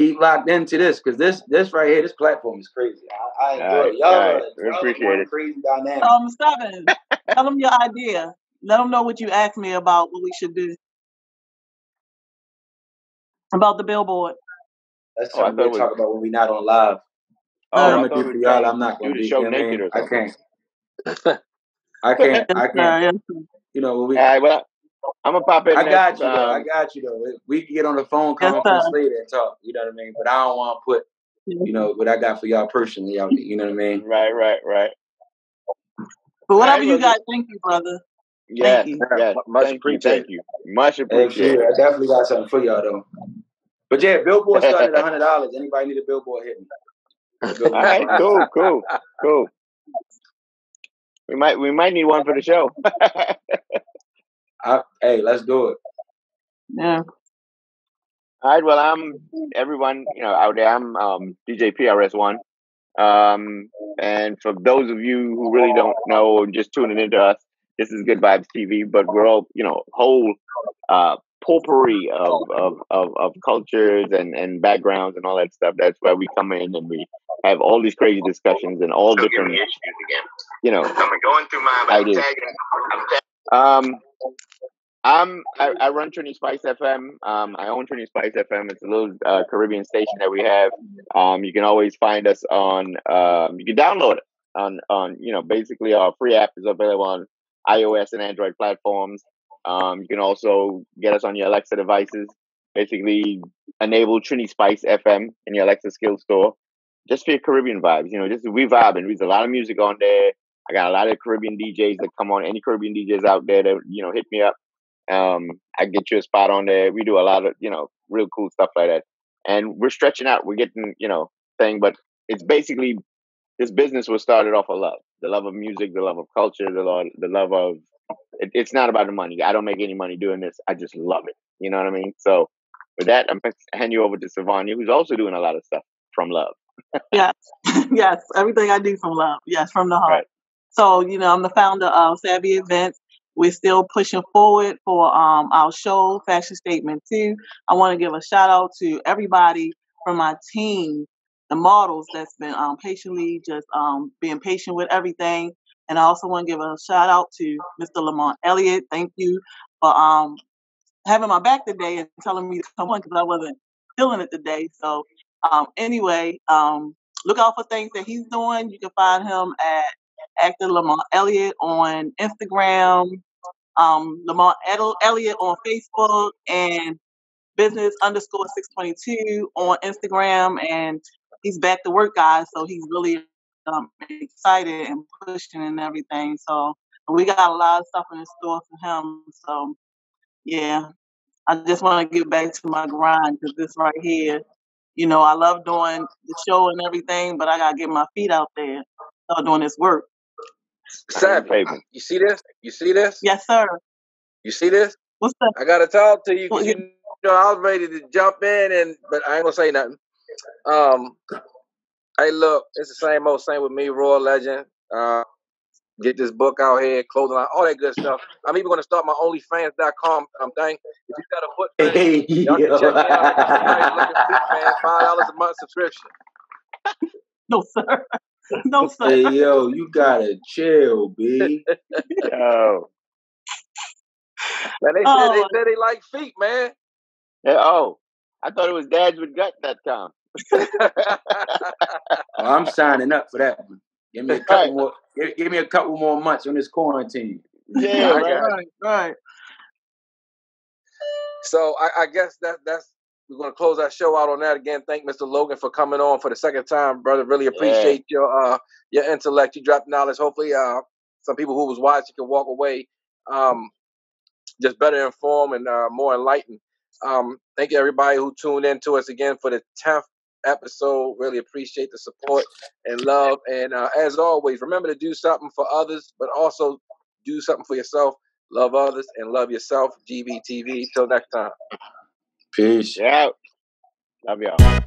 keep locked into this because this this right here, this platform is crazy. I, I enjoy it. Y'all, right. are- We y'all appreciate it. Crazy dynamic. Um, seven. Tell them your idea. Let them know what you asked me about what we should do about the billboard. That's Oh, I something thought we'll it talk about when we're not on live. Oh, what I I'm gonna do we for y'all, I'm not gonna do do. the show know I naked mean? or I can't. I can't. I can't. You know, when we. All right, well, I'm gonna pop in I got next. you though. I Um, got you though. We can get on the phone Yes, conference sir. later and talk. You know what I mean? But I don't want to put, you know, what I got for y'all personally out there. You know what I mean? right, right, right. But whatever right, you well, got, thank you, brother. yes, you. yes. Much Thank you, thank you. Much Hey, appreciated. I definitely got something for y'all though. But yeah, billboard started at hundred dollars. Anybody need a billboard? Hit me. The All billboard right, started- cool, cool, cool. We might we might need one for the show. I, hey, let's do it. Yeah. All right, well, I'm everyone, you know, out there. I'm um, DJ PRS1. Um, and for those of you who really don't know or just tuning into us, this is Good Vibes TV, but we're all, you know, whole uh, potpourri of, of, of, of cultures and, and backgrounds and all that stuff. That's where we come in and we have all these crazy discussions and all different, issues again. you know, I'm going through my ideas. Um, I'm I, I run Trinity Spice FM. Um, I own Trinity Spice FM. It's a little uh, Caribbean station that we have. Um, you can always find us on. Um, you can download it on on you know basically our free app is available on iOS and Android platforms. Um, you can also get us on your Alexa devices. Basically, enable Trinity Spice FM in your Alexa skill store, just for your Caribbean vibes. You know, just we vibing. There's a lot of music on there. I got a lot of Caribbean DJs that come on. Any Caribbean DJs out there that you know hit me up. Um, I get you a spot on there. We do a lot of you know real cool stuff like that, and we're stretching out. We're getting you know thing, but it's basically this business was started off of love, the love of music, the love of culture, the love, the love of. It, it's not about the money. I don't make any money doing this. I just love it. You know what I mean? So with that, I'm gonna hand you over to Savanya, who's also doing a lot of stuff from love. Yes. yes. Everything I do from love. Yes, from the heart. Right. So, you know, I'm the founder of Savvy Events. We're still pushing forward for um, our show, Fashion Statement 2. I want to give a shout out to everybody from my team, the models that's been um, patiently just um, being patient with everything. And I also want to give a shout out to Mr. Lamont Elliott. Thank you for um, having my back today and telling me to come on because I wasn't feeling it today. So, um, anyway, um, look out for things that he's doing. You can find him at actor Lamont Elliott on Instagram, um, Lamont Elliott on Facebook, and business underscore 622 on Instagram. And he's back to work, guys. So he's really um, excited and pushing and everything. So we got a lot of stuff in store for him. So, yeah, I just want to get back to my grind because this right here, you know, I love doing the show and everything, but I got to get my feet out there, start doing this work. Savvy, Pavement. you see this? You see this? Yes, sir. You see this? What's up? I gotta talk to you Well, because you know I was ready to jump in and but I ain't gonna say nothing. Um, hey, look, it's the same old same with me, Royal Legend. Uh, get this book out here, clothing line, all that good stuff. I'm even gonna start my OnlyFans.com um thing. If you got a foot thing, Hey, y'all can check me out. I got some nice looking feet, man. Five dollars a month subscription. No, sir. No, sir. hey, yo, you gotta chill, b. Yo. Man, they said Oh, they said they like feet, man. Yeah, oh, I thought it was dadswithgut.com. Oh, I'm signing up for that one. Give me a couple Right. more. Give, give me a couple more months on this quarantine. Yeah, right. right, right. So I, I guess that that's we're gonna close our show out on that again. Thank Mr. Logan for coming on for the second time, brother. Really appreciate your uh your intellect. You dropped knowledge. Hopefully, uh some people who was watching can walk away um just better informed and uh, more enlightened. Um, thank you everybody who tuned in to us again for the tenth episode. Really appreciate the support and love. And uh, as always, remember to do something for others, but also do something for yourself. Love others and love yourself. GVTV. Till next time. Peace. Yeah. Love y'all.